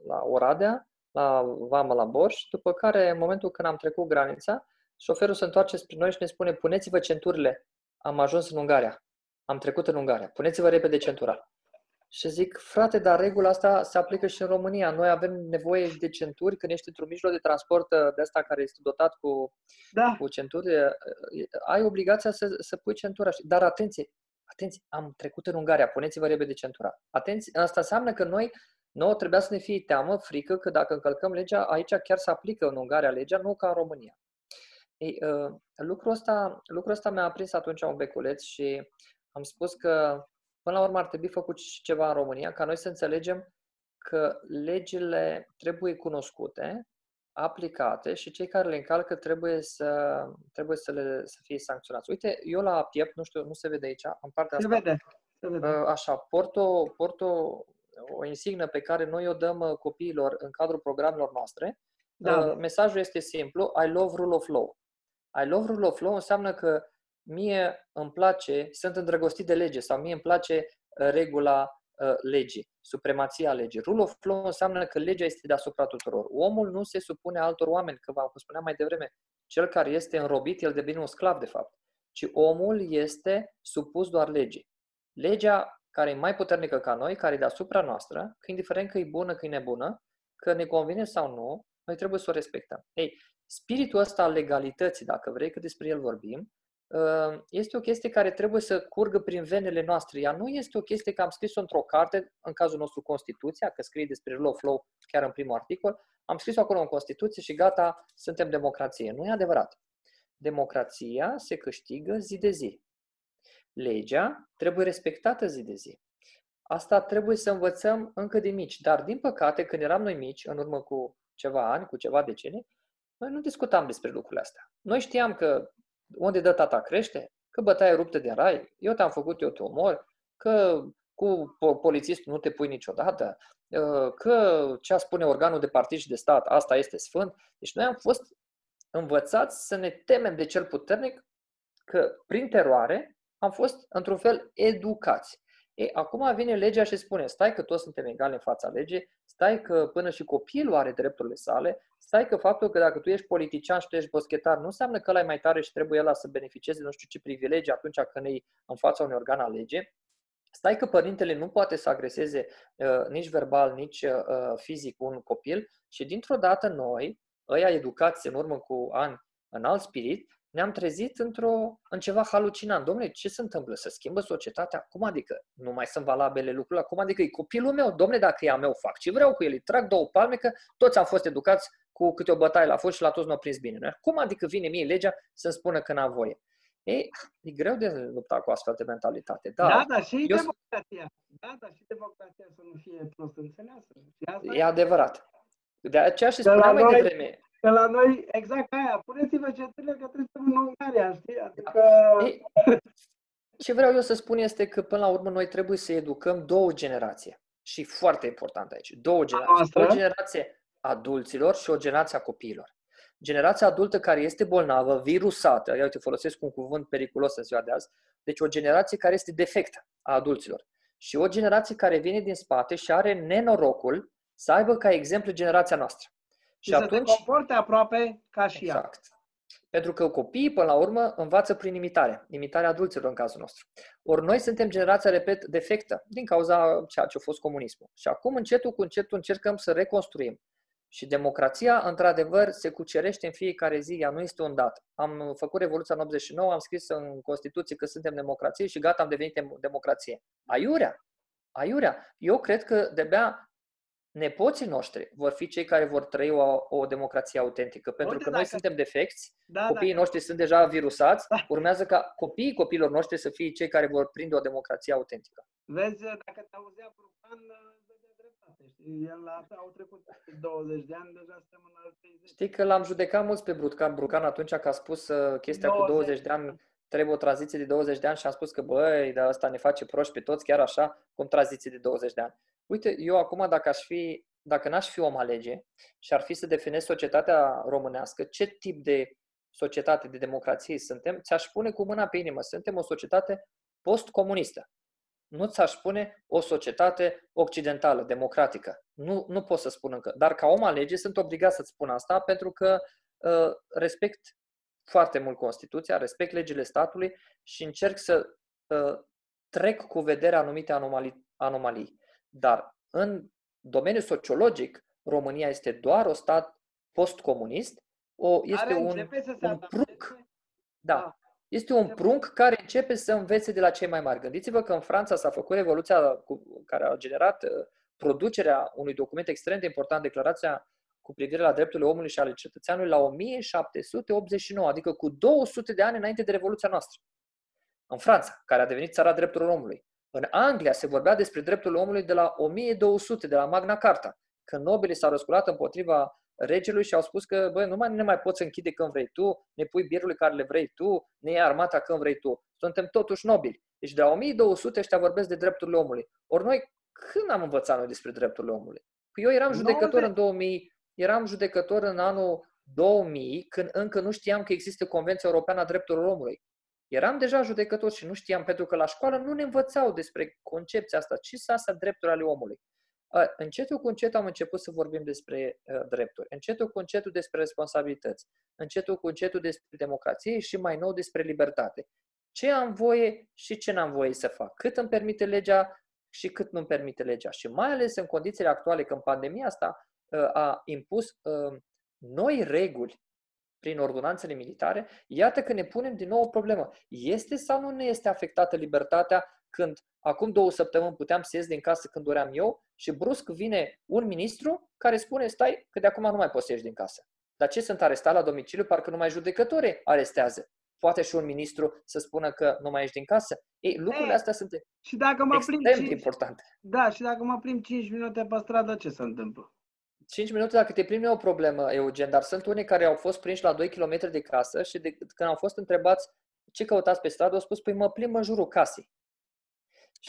[SPEAKER 2] la Oradea, la Vama la Borș, după care, în momentul când am trecut granița, șoferul se întoarce spre noi și ne spune, puneți-vă centurile, am ajuns în Ungaria, am trecut în Ungaria, puneți-vă repede centura. Și zic, frate, dar regula asta se aplică și în România. Noi avem nevoie de centuri când ești într-un mijloc de transport uh, de asta care este dotat cu, da. cu centuri. Uh, ai obligația să, să pui centura. Dar atenție, atenție, am trecut în Ungaria, puneți-vă repede centura. Atenție, asta înseamnă că noi nouă trebuia să ne fie teamă, frică, că dacă încălcăm legea, aici chiar se aplică în Ungaria legea, nu ca în România. Ei, uh, lucrul, ăsta, lucrul ăsta mi-a aprins atunci un beculeț și am spus că Până la urmă ar trebui făcut și ceva în România, ca noi să înțelegem că legile trebuie cunoscute, aplicate și cei care le încalcă trebuie să, trebuie să, le, să fie sancționați. Uite, eu la piept, nu știu, nu se vede aici, în partea
[SPEAKER 1] se
[SPEAKER 2] asta.
[SPEAKER 1] Vede. Se vede.
[SPEAKER 2] Uh, așa, porto, porto o insignă pe care noi o dăm uh, copiilor în cadrul programelor noastre. Da. Uh, mesajul este simplu, I love rule of law. I love rule of law înseamnă că mie îmi place, sunt îndrăgostit de lege sau mie îmi place uh, regula uh, legii, supremația legii. Rule of law înseamnă că legea este deasupra tuturor. Omul nu se supune altor oameni, că v-am spuneam mai devreme, cel care este înrobit, el devine un sclav de fapt. Ci omul este supus doar legii. Legea care e mai puternică ca noi, care e deasupra noastră, că indiferent că e bună, că e nebună, că ne convine sau nu, noi trebuie să o respectăm. Ei, spiritul ăsta al legalității, dacă vrei, că despre el vorbim, Ă, este o chestie care trebuie să curgă prin venele noastre. Ea nu este o chestie că am scris-o într-o carte, în cazul nostru Constituția, că scrie despre rule of law chiar în primul articol, am scris-o acolo în Constituție și gata, suntem democrație. Nu e adevărat. Democrația se câștigă zi de zi. Legea trebuie respectată zi de zi. Asta trebuie să învățăm încă de mici. Dar, din păcate, când eram noi mici, în urmă cu ceva ani, cu ceva decenii, noi nu discutam despre lucrurile astea. Noi știam că unde dă tata crește, că bătaie ruptă de rai, eu te-am făcut, eu te omor, că cu polițistul nu te pui niciodată, ă, că ce spune organul de partid și de stat, asta este sfânt. Deci noi am fost învățați să ne temem de cel puternic, că prin teroare am fost într-un fel educați. E, acum vine legea și spune, stai că toți suntem egali în fața legii, stai că până și copilul are drepturile sale, stai că faptul că dacă tu ești politician și tu ești boschetar, nu înseamnă că ăla e mai tare și trebuie el să beneficieze nu știu ce privilegii atunci când e în fața unui organ al legii. Stai că părintele nu poate să agreseze uh, nici verbal, nici uh, fizic un copil și dintr-o dată noi, ăia educați în urmă cu ani în alt spirit, ne-am trezit într-o, în ceva halucinant. Domnule, ce se întâmplă? Să schimbă societatea? Cum adică nu mai sunt valabile lucrurile? Cum adică e copilul meu? Domnule, dacă e a meu, fac ce vreau cu el. Îi trag două palme că toți am fost educați cu câte o bătaie la fost și la toți nu au prins bine. Cum adică vine mie legea să-mi spună că n-am voie? Ei, e greu de lupta cu astfel de mentalitate. Da,
[SPEAKER 1] da, da și eu... democrația. Da, da, și democrația să nu fie prost înțeleasă.
[SPEAKER 2] E adevărat. De aceea și spuneam mai noi, devreme.
[SPEAKER 1] Că la noi, exact aia, puneți-vă centurile că trebuie să în Ungaria, știi? Adică... Ei,
[SPEAKER 2] ce vreau eu să spun este că, până la urmă, noi trebuie să educăm două generații. Și foarte important aici, două generații. O generație adulților și o generație a copiilor. Generația adultă care este bolnavă, virusată, ia uite, folosesc un cuvânt periculos în ziua de azi, deci o generație care este defectă a adulților. Și o generație care vine din spate și are nenorocul să aibă ca exemplu generația noastră.
[SPEAKER 1] Și, și atunci, să te comporte aproape ca și
[SPEAKER 2] exact. ea. Pentru că copiii, până la urmă, învață prin imitare, imitarea adulților în cazul nostru. Ori noi suntem generația, repet, defectă din cauza ceea ce a fost comunismul. Și acum, încetul cu încetul, încercăm să reconstruim. Și democrația, într-adevăr, se cucerește în fiecare zi, ea nu este un dat. Am făcut Revoluția în 89, am scris în Constituție că suntem democrație și gata, am devenit democrație. Aiurea! Aiurea! Eu cred că de-abia nepoții noștri vor fi cei care vor trăi o, o democrație autentică. Pentru Uite, că noi dacă... suntem defecți, da, copiii dacă... noștri sunt deja virusați, da. urmează ca copiii copiilor noștri să fie cei care vor prinde o democrație autentică.
[SPEAKER 1] Vezi, dacă te auzea Brucan, El a, au trecut 20 de ani, deja suntem în al 30.
[SPEAKER 2] Știi că l-am judecat mulți pe Brucan, Brucan atunci că a spus uh, chestia 20. cu 20 de ani, trebuie o tranziție de 20 de ani și am spus că băi, dar asta ne face proști pe toți, chiar așa, cum tranziție de 20 de ani. Uite, eu acum dacă aș fi, dacă n-aș fi om alege și ar fi să definez societatea românească, ce tip de societate de democrație suntem, ți-aș spune cu mâna pe inimă, suntem o societate postcomunistă. Nu ți-aș spune o societate occidentală, democratică. Nu, nu pot să spun încă. Dar ca om alege sunt obligat să-ți spun asta pentru că uh, respect foarte mult Constituția, respect legile statului și încerc să uh, trec cu vederea anumite anomalii, anomalii. Dar în domeniul sociologic, România este doar o stat postcomunist, o, este
[SPEAKER 1] Are
[SPEAKER 2] un, un prunc. Da.
[SPEAKER 1] da.
[SPEAKER 2] Este un prunc care începe să învețe de la cei mai mari. Gândiți-vă că în Franța s-a făcut revoluția cu, care a generat uh, producerea unui document extrem de important, declarația cu privire la drepturile omului și ale cetățeanului la 1789, adică cu 200 de ani înainte de Revoluția noastră. În Franța, care a devenit țara drepturilor omului. În Anglia se vorbea despre drepturile omului de la 1200, de la Magna Carta, când nobilii s-au răsculat împotriva regelui și au spus că, bă, nu mai ne mai poți închide când vrei tu, ne pui birului care le vrei tu, ne iei armata când vrei tu. Suntem totuși nobili. Deci de la 1200 ăștia vorbesc de drepturile omului. Ori noi când am învățat noi despre drepturile omului? Păi eu eram judecător în 2000, eram judecător în anul 2000, când încă nu știam că există Convenția Europeană a Drepturilor Omului. Eram deja judecător și nu știam, pentru că la școală nu ne învățau despre concepția asta, ce sunt astea drepturi ale omului. Încetul cu încetul am început să vorbim despre uh, drepturi, încetul cu încetul despre responsabilități, încetul cu încetul despre democrație și mai nou despre libertate. Ce am voie și ce n-am voie să fac, cât îmi permite legea și cât nu-mi permite legea. Și mai ales în condițiile actuale, când pandemia asta uh, a impus uh, noi reguli prin ordonanțele militare, iată că ne punem din nou o problemă. Este sau nu ne este afectată libertatea când acum două săptămâni puteam să ies din casă când doream eu și brusc vine un ministru care spune stai că de acum nu mai poți să ieși din casă. Dar ce sunt arestat la domiciliu? Parcă numai judecătorii arestează. Poate și un ministru să spună că nu mai ești din casă? Ei, lucrurile astea sunt și dacă mă extrem plim 5, importante.
[SPEAKER 1] Da, și dacă mă prim 5 minute pe stradă, ce se întâmplă?
[SPEAKER 2] 5 minute dacă te primi o problemă, Eugen, dar sunt unii care au fost prinși la 2 km de casă și de, când au fost întrebați ce căutați pe stradă, au spus, păi mă plimb în jurul casei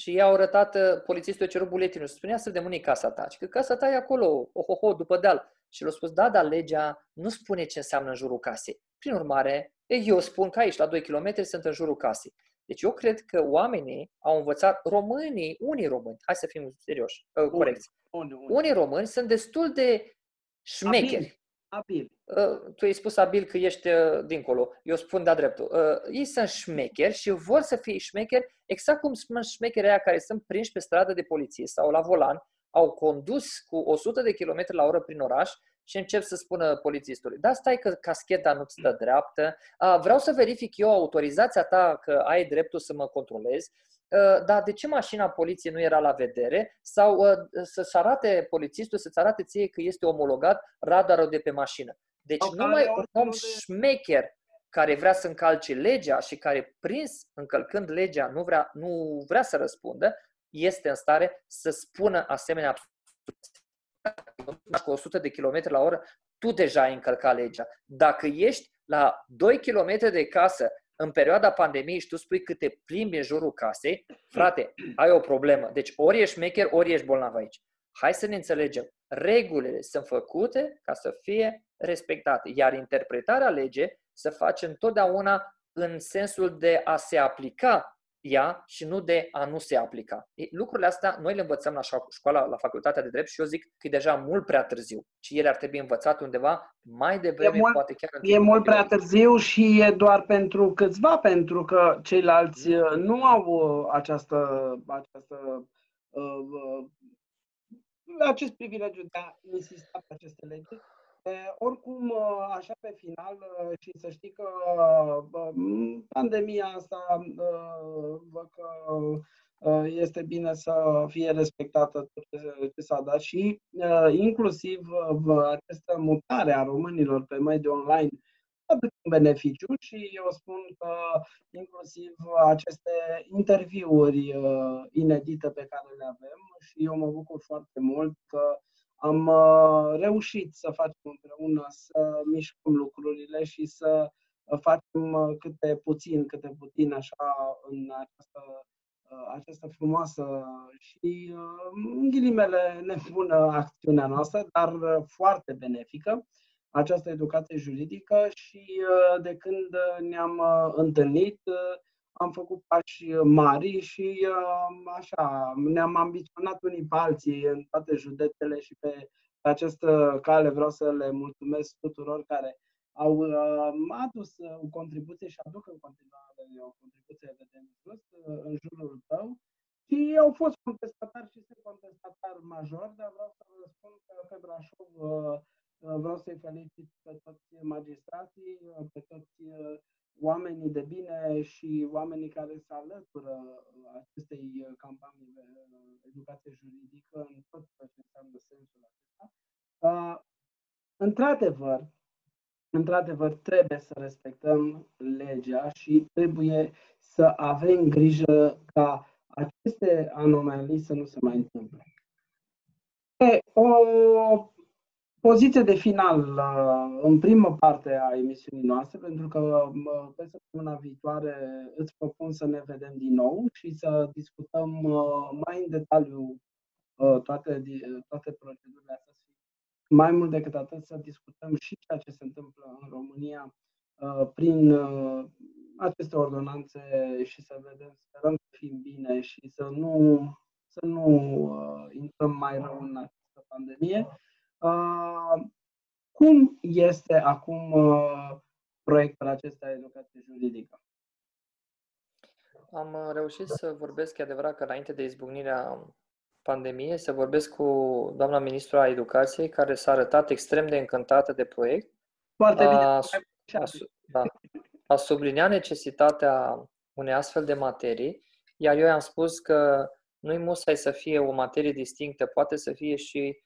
[SPEAKER 2] și i-au arătat, uh, polițistul a cerut buletinul, spunea să demâni casa ta. Și că casa ta e acolo, ohoho, după deal. Și l-a spus, da, dar legea nu spune ce înseamnă în jurul casei. Prin urmare, eu spun că aici, la 2 km, sunt în jurul casei. Deci eu cred că oamenii au învățat, românii, unii români, hai să fim serioși, uh, corecți, unii români sunt destul de șmecheri.
[SPEAKER 1] Abil.
[SPEAKER 2] Uh, tu ai spus abil că ești uh, dincolo. Eu spun de-a dreptul. Uh, ei sunt șmecheri și vor să fie șmecheri exact cum sunt șmecherii aia care sunt prinși pe stradă de poliție sau la volan, au condus cu 100 de km la oră prin oraș și încep să spună polițistului, da, stai că cascheta nu-ți stă dreaptă, vreau să verific eu autorizația ta că ai dreptul să mă controlezi, Uh, dar de ce mașina poliției nu era la vedere? Sau uh, să-ți arate polițistul, să-ți arate ție că este omologat radarul de pe mașină. Deci okay, numai un om de... șmecher care vrea să încalce legea și care prins încălcând legea nu vrea, nu vrea să răspundă, este în stare să spună asemenea cu 100 de km la oră, tu deja ai încălcat legea. Dacă ești la 2 km de casă în perioada pandemiei și tu spui că te plimbi în jurul casei, frate, ai o problemă. Deci ori ești șmecher, ori ești bolnav aici. Hai să ne înțelegem. Regulile sunt făcute ca să fie respectate, iar interpretarea legii să face întotdeauna în sensul de a se aplica ea și nu de a nu se aplica. Lucrurile astea noi le învățăm la școala, la facultatea de drept și eu zic că e deja mult prea târziu și ele ar trebui învățate undeva mai devreme,
[SPEAKER 1] e mult,
[SPEAKER 2] poate chiar
[SPEAKER 1] E mult prea târziu și e doar pentru câțiva, pentru că ceilalți uh, nu au uh, această, această uh, acest privilegiu de a insista pe aceste legi oricum, ă, așa pe final, ă, și să știi că pandemia asta văd că este bine să fie respectată tot ce s-a dat și inclusiv această mutare a românilor pe mediul online aduce un beneficiu și eu spun că inclusiv aceste interviuri uh, inedite pe care le avem și eu mă bucur foarte mult că am uh, reușit să facem împreună, să mișcăm lucrurile și să facem câte puțin, câte puțin așa în această, această frumoasă și în ghilimele nebună acțiunea noastră, dar foarte benefică. Această educație juridică și uh, de când uh, ne-am uh, întâlnit am făcut pași mari și așa, ne-am ambiționat unii pe alții în toate județele și pe această cale vreau să le mulțumesc tuturor care au adus o contribuție și aduc în continuare o contribuție, vedem sus, în jurul tău. Și au fost contestatari și sunt contestatari majori, dar vreau să vă spun că pe Brașov Uh, vreau să-i felicit pe toți magistrații, uh, pe toți uh, oamenii de bine și oamenii care se alătură acestei campanii de educație juridică în tot ce înseamnă sensul acesta. Într-adevăr, într-adevăr, trebuie să respectăm legea și trebuie să avem grijă ca aceste anomalii să nu se mai întâmple. O poziție de final în primă parte a emisiunii noastre, pentru că pe săptămâna viitoare îți propun să ne vedem din nou și să discutăm mai în detaliu toate, toate procedurile astea. Mai mult decât atât, să discutăm și ceea ce se întâmplă în România prin aceste ordonanțe și să vedem, sperăm să fim bine și să nu, să nu intrăm mai rău în această pandemie cum este acum proiectul acesta educație juridică?
[SPEAKER 2] Am uh, reușit să vorbesc, e adevărat că înainte de izbucnirea pandemiei, să vorbesc cu doamna ministru a educației, care s-a arătat extrem de încântată de proiect.
[SPEAKER 1] Foarte bine. A,
[SPEAKER 2] a, da, a subliniat necesitatea unei astfel de materii, iar eu i-am spus că nu-i musai să fie o materie distinctă, poate să fie și uh,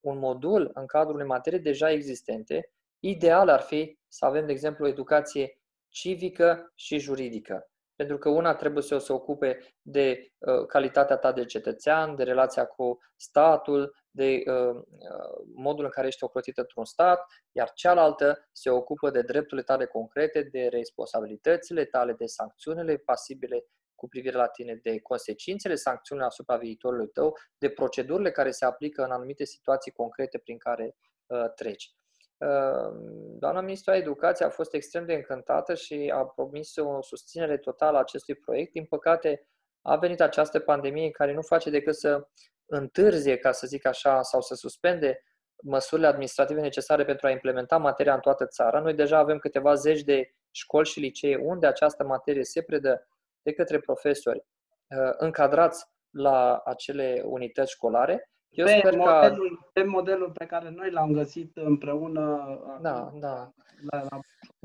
[SPEAKER 2] un modul în cadrul unei materii deja existente, ideal ar fi să avem, de exemplu, o educație civică și juridică. Pentru că una trebuie să se ocupe de uh, calitatea ta de cetățean, de relația cu statul, de uh, uh, modul în care ești ocrotit într-un stat, iar cealaltă se ocupă de drepturile tale concrete, de responsabilitățile tale, de sancțiunile pasibile cu privire la tine, de consecințele sancțiunilor asupra viitorului tău, de procedurile care se aplică în anumite situații concrete prin care uh, treci. Uh, doamna ministra educației a fost extrem de încântată și a promis o susținere totală a acestui proiect. Din păcate, a venit această pandemie care nu face decât să întârzie, ca să zic așa, sau să suspende măsurile administrative necesare pentru a implementa materia în toată țara. Noi deja avem câteva zeci de școli și licee unde această materie se predă de către profesori uh, încadrați la acele unități școlare.
[SPEAKER 1] Eu pe, sper modelul, că... pe modelul pe care noi l-am găsit împreună
[SPEAKER 2] da, da.
[SPEAKER 1] La, la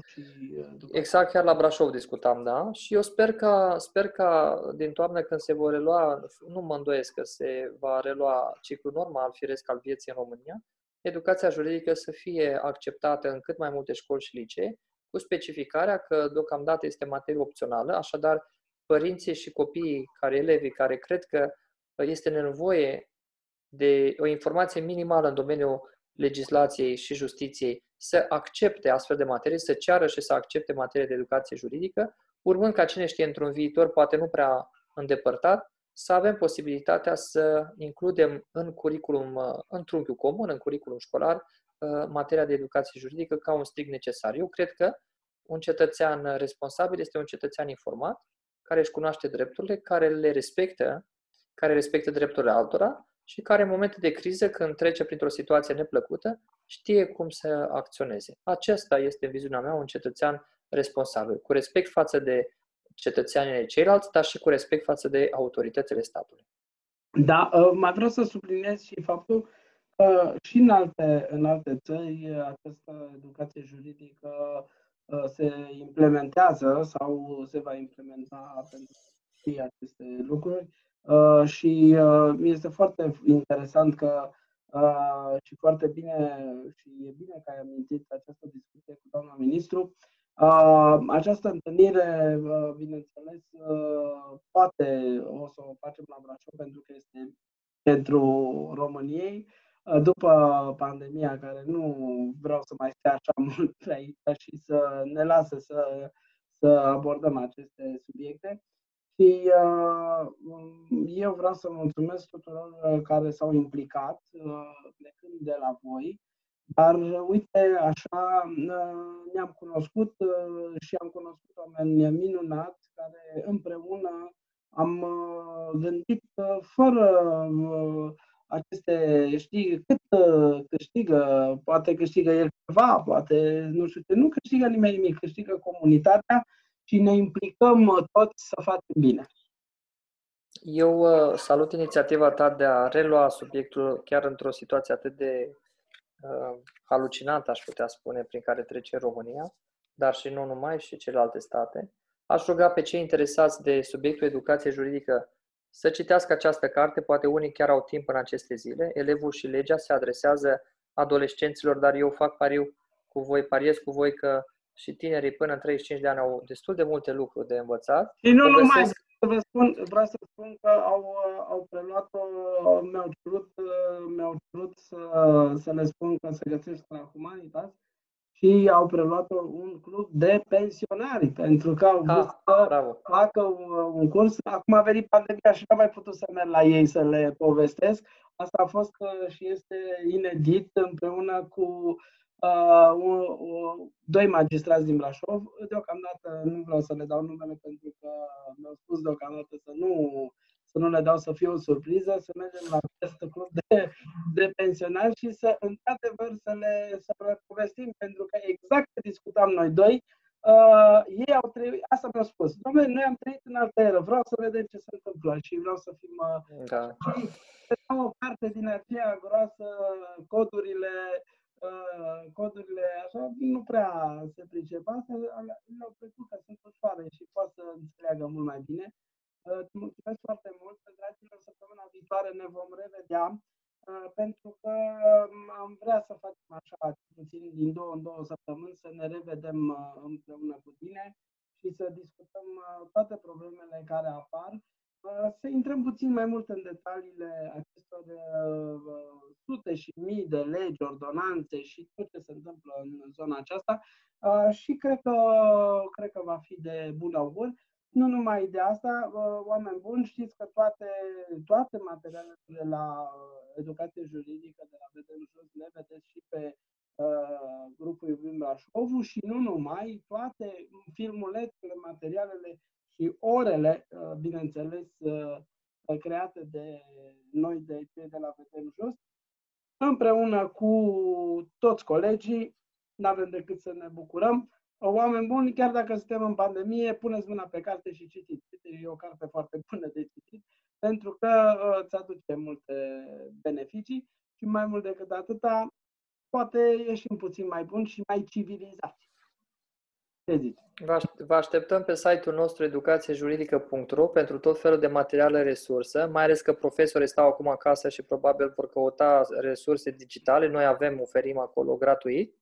[SPEAKER 1] și
[SPEAKER 2] uh, după exact, chiar la Brașov discutam, da? Și eu sper că, sper că din toamnă când se vor relua, nu mă îndoiesc că se va relua ciclul normal, firesc al vieții în România, educația juridică să fie acceptată în cât mai multe școli și licee, cu specificarea că deocamdată este materie opțională, așadar părinții și copiii, care elevii, care cred că este nevoie de o informație minimală în domeniul legislației și justiției să accepte astfel de materii, să ceară și să accepte materie de educație juridică, urmând ca cine știe într-un viitor, poate nu prea îndepărtat, să avem posibilitatea să includem în curriculum, în trunchiul comun, în curriculum școlar, materia de educație juridică ca un strict necesar. Eu cred că un cetățean responsabil este un cetățean informat care își cunoaște drepturile, care le respectă, care respectă drepturile altora și care în momente de criză, când trece printr-o situație neplăcută, știe cum să acționeze. Acesta este, în viziunea mea, un cetățean responsabil, cu respect față de cetățenii ceilalți, dar și cu respect față de autoritățile statului.
[SPEAKER 1] Da, ă, mai vreau să subliniez și faptul că și în alte, în alte țări această educație juridică Uh, se implementează sau se va implementa pentru aceste lucruri. Uh, și uh, este foarte interesant că uh, și foarte bine și e bine că ai amintit această discuție cu doamna ministru. Uh, această întâlnire, uh, bineînțeles, uh, poate o să o facem la Brașov pentru că este pentru României. Uh, după pandemia, care nu vreau să mai stea așa mult aici și să ne lasă să, să abordăm aceste subiecte. Și uh, eu vreau să mulțumesc tuturor uh, care s-au implicat, uh, plecând de la voi. Dar, uite, așa uh, ne-am cunoscut uh, și am cunoscut oameni minunați care împreună am uh, gândit fără aceste, știi, cât câștigă, poate câștigă el ceva, poate, nu știu ce, nu câștigă nimeni nimic, câștigă comunitatea și ne implicăm toți să facem bine.
[SPEAKER 2] Eu uh, salut inițiativa ta de a relua subiectul chiar într-o situație atât de uh, halucinantă, aș putea spune, prin care trece România, dar și nu numai, și celelalte state. Aș ruga pe cei interesați de subiectul educație juridică să citească această carte, poate unii chiar au timp în aceste zile. Elevul și legea se adresează adolescenților, dar eu fac pariu cu voi, pariez cu voi că și tinerii până în 35 de ani au destul de multe lucruri de învățat.
[SPEAKER 1] Și nu numai, vă spun, vreau să spun că au, au preluat-o, mi-au cerut, mi-au cerut să, să le spun că se găsesc la Humanitas și au preluat un club de pensionari pentru că au vrut să bravo. facă un, un curs. Acum a venit pandemia și nu am mai putut să merg la ei să le povestesc. Asta a fost și este inedit împreună cu uh, un, un, doi magistrați din Brașov. Deocamdată nu vreau să le dau numele pentru că mi-au spus deocamdată să nu să nu le dau să fie o surpriză, să mergem la acest club de, de pensionari și să, într-adevăr, să le, să le povestim, pentru că exact ce discutam noi doi, uh, ei au trăit, asta mi-au spus, domnule, noi am trăit în altă eră, vreau să vedem ce se întâmplă și vreau să fim... Uh, da. Și o carte din aceea groasă, codurile, uh, codurile așa, nu prea se pricep. Asta le-au plăcut că sunt ușoare și pot să înțeleagă mult mai bine. Îți mulțumesc foarte mult. Dragilor, săptămâna viitoare ne vom revedea uh, pentru că um, am vrea să facem așa, puțin din două în două săptămâni, să ne revedem uh, împreună cu tine și să discutăm uh, toate problemele care apar, să intrăm puțin mai mult în detaliile acestor sute și mii de legi, ordonanțe și tot ce se întâmplă în zona aceasta și cred că, cred că va fi de bun augur. Nu numai de asta, oameni buni, știți că toate, toate materialele de la educație juridică de la Vedem Jos le vedeți și pe uh, grupul Iubim Brașovul și nu numai, toate filmulețele, materialele și orele, uh, bineînțeles, uh, create de noi, de cei de la Vedem Jos, împreună cu toți colegii, nu avem decât să ne bucurăm oameni buni, chiar dacă suntem în pandemie, puneți mâna pe carte și citiți. E o carte foarte bună de citit, pentru că uh, îți aduce multe beneficii și mai mult decât atâta, poate ieșim puțin mai buni și mai civilizați. Ce zici?
[SPEAKER 2] Vă așteptăm pe site-ul nostru educațiejuridică.ro pentru tot felul de materiale resursă, mai ales că profesorii stau acum acasă și probabil vor căuta resurse digitale. Noi avem, oferim acolo gratuit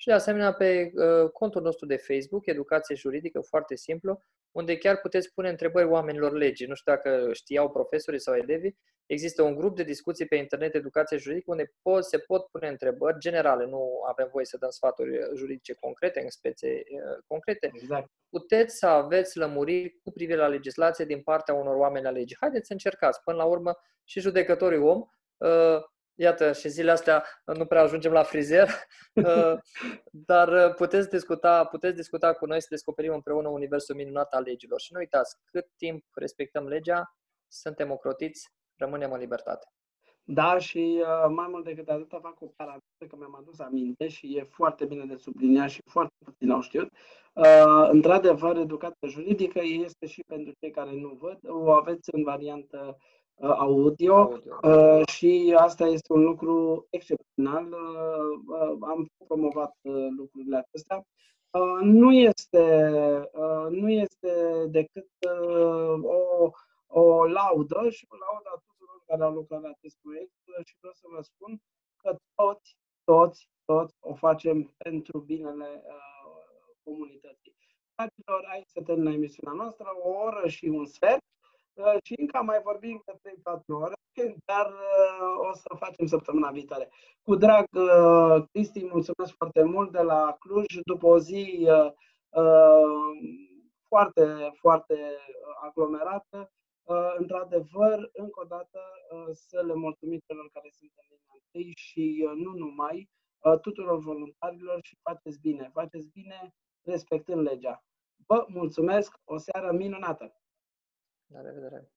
[SPEAKER 2] și de asemenea pe uh, contul nostru de Facebook, Educație Juridică, foarte simplu, unde chiar puteți pune întrebări oamenilor legii. Nu știu dacă știau profesorii sau elevii, există un grup de discuții pe internet Educație Juridică unde pot, se pot pune întrebări generale, nu avem voie să dăm sfaturi juridice concrete, în spețe uh, concrete. Exact. Puteți să aveți lămuriri cu privire la legislație din partea unor oameni la lege. Haideți să încercați. Până la urmă, și judecătorii om uh, Iată, și zilele astea nu prea ajungem la frizer, uh, dar uh, puteți discuta, puteți discuta cu noi să descoperim împreună universul minunat al legilor. Și nu uitați, cât timp respectăm legea, suntem ocrotiți, rămânem în libertate.
[SPEAKER 1] Da, și uh, mai mult decât atât fac o paranteză că mi-am adus aminte și e foarte bine de subliniat și foarte puțin au știut. Uh, într-adevăr, educația juridică este și pentru cei care nu văd. O aveți în variantă Uh, audio, audio. Uh, și asta este un lucru excepțional. Uh, am promovat lucrurile acestea. Nu este, nu este decât o, o laudă și o laudă a tuturor care au lucrat la acest proiect și vreau să vă spun că toți, toți, toți o facem pentru binele uh, comunității. Dragilor, aici se termină emisiunea noastră, o oră și un sfert uh, și încă mai vorbim că 3-4 ore, dar uh, o să facem săptămâna viitoare. Cu drag, uh, Cristi, mulțumesc foarte mult de la Cluj, după o zi uh, uh, foarte, foarte aglomerată, uh, într-adevăr, încă o dată, uh, să le mulțumim celor care sunt în linia întâi și uh, nu numai, tuturor voluntarilor și faceți bine. Faceți bine respectând legea. Vă mulțumesc, o seară minunată!
[SPEAKER 2] La revedere!